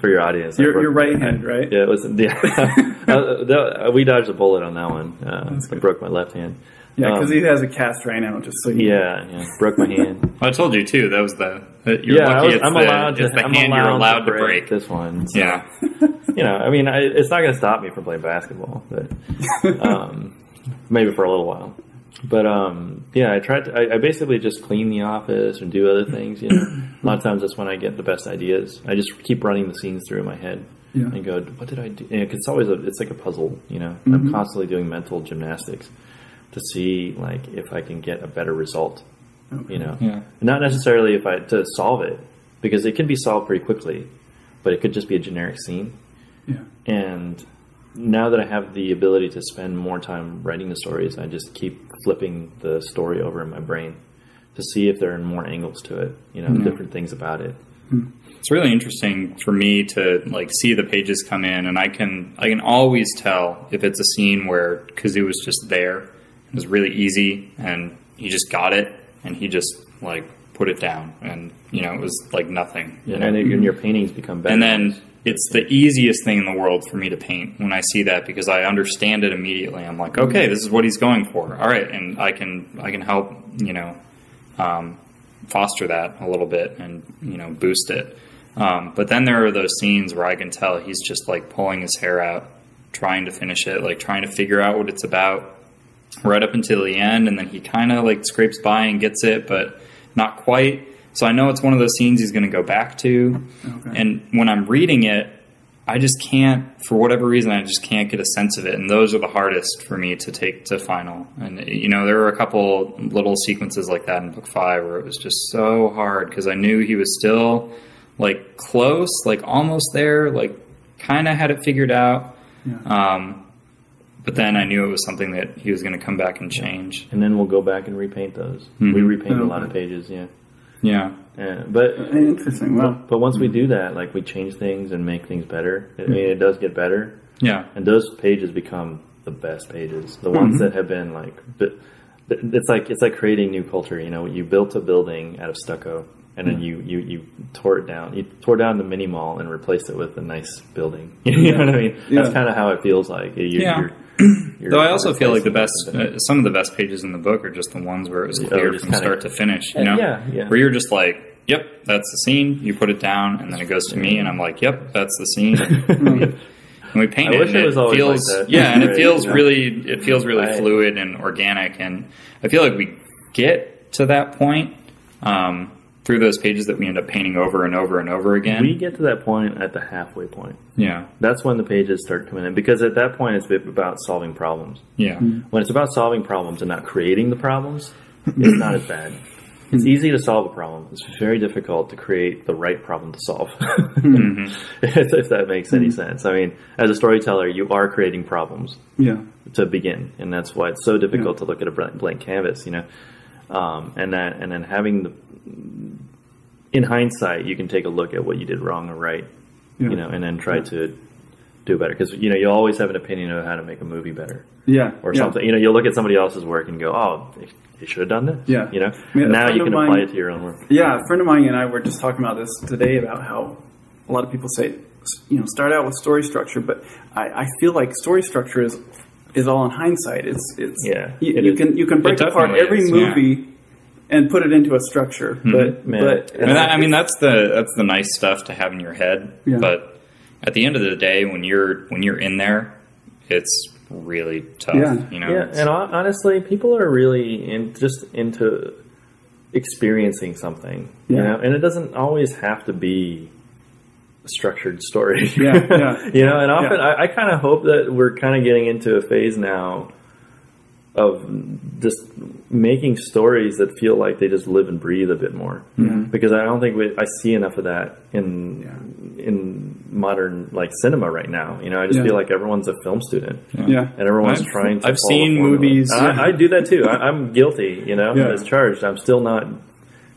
for your audience, Your, your right hand, right? yeah, it was. Yeah, Uh, we dodged a bullet on that one. Uh, I broke my left hand. Yeah, because Um, he has a cast right now, just so you yeah, yeah, broke my hand. I told you too. That was the that you're yeah, I lucky. was, it's I'm the, allowed to. it's the I'm hand allowed you're allowed to to break, break. this one. so, Yeah, you know, I mean, I, it's not going to stop me from playing basketball, but um, maybe for a little while. But um, yeah, I tried. To, I, I basically just clean the office and do other things. You know, a lot of times that's when I get the best ideas. I just keep running the scenes through in my head Yeah. and go, "What did I do?" And it's always a, it's like a puzzle. You know, I'm constantly doing mental gymnastics to see like if I can get a better result. You know, Yeah. not necessarily if I to solve it because it can be solved pretty quickly, but it could just be a generic scene. Yeah. And now that I have the ability to spend more time writing the stories, I just keep flipping the story over in my brain to see if there are more angles to it, you know, mm-hmm. different things about it. Hmm. it's really interesting for me to like see the pages come in, and I can I can always tell if it's a scene where Kazu was just there, it was really easy, and he just got it, and he just like put it down, and you know it was like nothing. you? And, it, and your paintings become better. And then it's the easiest thing in the world for me to paint when I see that because I understand it immediately. I'm like, okay, this is what he's going for. All right, and I can I can help you know um, foster that a little bit and you know boost it. Um, but then there are those scenes where I can tell he's just like pulling his hair out, trying to finish it, like trying to figure out what it's about, right up until the end, and then he kind of like scrapes by and gets it, but not quite. So I know it's one of those scenes he's going to go back to, and when I'm reading it, I just can't, for whatever reason, I just can't get a sense of it, and those are the hardest for me to take to final. And you know, there were a couple little sequences like that in book five where it was just so hard because I knew he was still like close, like almost there, like kind of had it figured out. Um, but then I knew it was something that he was going to come back and change. and then we'll go back and repaint those. Mm-hmm. We repaint a lot of pages, yeah. Yeah. Yeah, but Interesting. Wow. but once we hmm. do that, like we change things and make things better. I mean, it does get better. Yeah. and those pages become the best pages the ones mm-hmm. that have been like but but it's like it's like creating new culture you know you built a building out of stucco and then mm. you, you, you tore it down. You tore down the mini mall and replaced it with a nice building. you know what I mean? That's kind of how it feels like. You, Yeah. You're, you're Though I also feel like the best, uh, some of the best pages in the book are just the ones where it was clear from start to finish. You know, yeah, yeah. where you're just like, "Yep, that's the scene." You put it down, and then it goes to me, and I'm like, "Yep, that's the scene." and we paint I it. wish and it was always feels, like that. yeah, and it feels really, it feels really Right. fluid and organic, and I feel like we get to that point um, through those pages that we end up painting over and over and over again. we get to that point at the halfway point. yeah, That's when the pages start coming in because at that point it's about solving problems. yeah, mm-hmm. When it's about solving problems and not creating the problems, it's not as bad. It's easy to solve a problem. It's very difficult to create the right problem to solve. Mm-hmm. if if that makes any mm-hmm. sense. I mean, as a storyteller, you are creating problems Yeah. to begin, and that's why it's so difficult to look at a blank blank canvas. You know, um, and that and then having the in hindsight, you can take a look at what you did wrong or right. Yeah. You know, and then try to do better because you know you always have an opinion of how to make a movie better Yeah. or yeah. something. You know, you'll look at somebody else's work and go, "Oh, they, they should have done this." Yeah. You know, Yeah, a now you can mine- apply it to your own work. Yeah, a friend of mine and I were just talking about this today about how a lot of people say, you know, start out with story structure, but I, I feel like story structure is is all in hindsight. It's it's Yeah, You, it you is. can you can break apart every is, yeah. movie and put it into a structure, hmm, but Man. but And I mean, that, I mean, that's the that's the nice stuff to have in your head. Yeah. But at the end of the day, when you're when you're in there, it's really tough. Yeah. You know. Yeah, and honestly, people are really in just into experiencing something. You Yeah. know, and it doesn't always have to be a structured story. Yeah, yeah. you know, and often Yeah. I, I kind of hope that we're kind of getting into a phase now of just making stories that feel like they just live and breathe a bit more. Mm-hmm. Because I don't think we, I see enough of that in in modern like cinema right now. You know, I just Yeah. feel like everyone's a film student. Yeah. And everyone's I've- trying to. I've seen movies- And I, I do that too. I, I'm guilty. You know, Yeah. as charged. I'm still not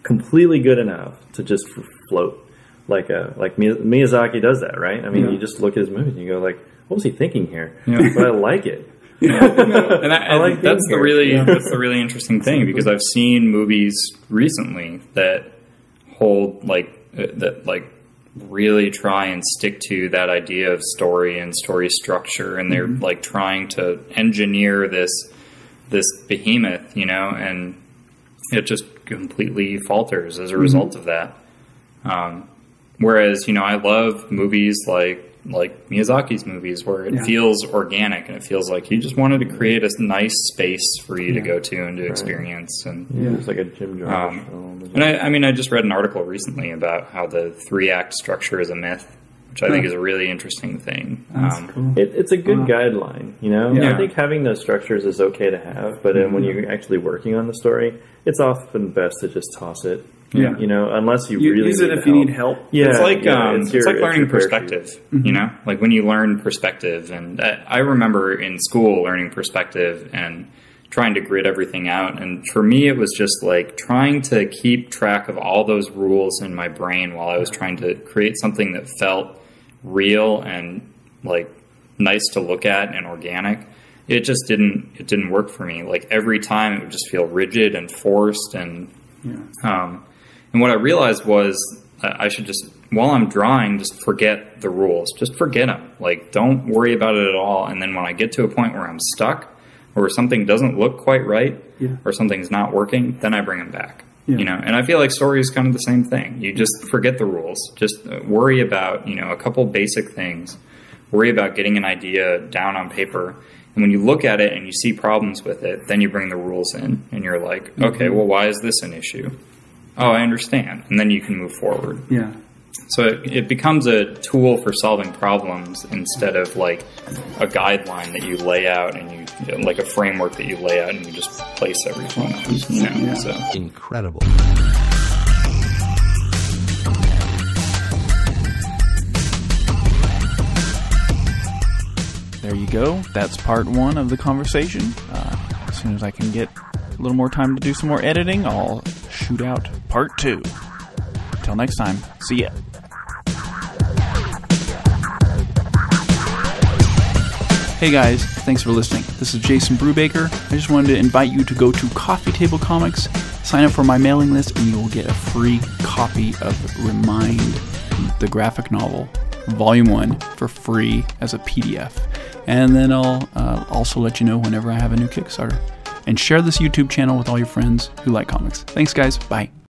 completely good enough to just float like a like Miyazaki does that, right? I mean, Yeah. you just look at his movies and you go like, "What was he thinking here?" Yeah. But I like it. and, I, I like that's the really that's the really interesting thing because I've seen movies recently that hold like uh, that like really try and stick to that idea of story and story structure and they're Mm-hmm. like trying to engineer this this behemoth you know and it just completely falters as a result of that um, whereas you know I love movies like like Miyazaki's movies where it Yeah. feels organic and it feels like he just wanted to create a nice space for you to go to and to experience and Yeah, it's like a Jim Jarmusch Um, film. and I, I mean I just read an article recently about how the three act structure is a myth which I think is a really interesting thing That's um, cool. It, it's a good Wow. guideline, you know. Yeah. I think having those structures is okay to have, but then when you're actually working on the story, it's often best to just toss it. Yeah. you know, unless you, You really use it need if you help. need help. Yeah, it's like yeah, um, it's, your- like learning your parachute. perspective. You know, like when you learn perspective, and I, I remember in school learning perspective and trying to grid everything out. And for me, it was just like trying to keep track of all those rules in my brain while I was trying to create something that felt real and like nice to look at and organic. It just didn't. It didn't work for me. Like every time, it would just feel rigid and forced and um, and what I realized was I should just, while I'm drawing, just forget the rules. Just forget them. Like, don't worry about it at all. And then when I get to a point where I'm stuck, or something doesn't look quite right, Yeah. or something's not working, then I bring them back. Yeah. You know, and I feel like story is kind of the same thing. You just forget the rules. Just uh, worry about you know a couple basic things. Worry about getting an idea down on paper. And when you look at it and you see problems with it, then you bring the rules in and you're like, Mm-hmm. okay, well, why is this an issue? Oh, I understand. And then you can move forward. Yeah. So it, it becomes a tool for solving problems instead of like a guideline that you lay out and you, you know, like a framework that you lay out and you just place everything on. You know, Yeah. so. Incredible. There you go. That's part one of the conversation. Uh, as soon as I can get a little more time to do some more editing, I'll shoot out part two. Until next time, see ya. Hey guys, thanks for listening. This is Jason Brubaker. I just wanted to invite you to go to Coffee Table Comics, sign up for my mailing list, and you will get a free copy of Remind, the graphic novel, Volume 1, for free as a PDF. And then I'll uh, also let you know whenever I have a new Kickstarter. And share this YouTube channel with all your friends who like comics. Thanks, guys. Bye.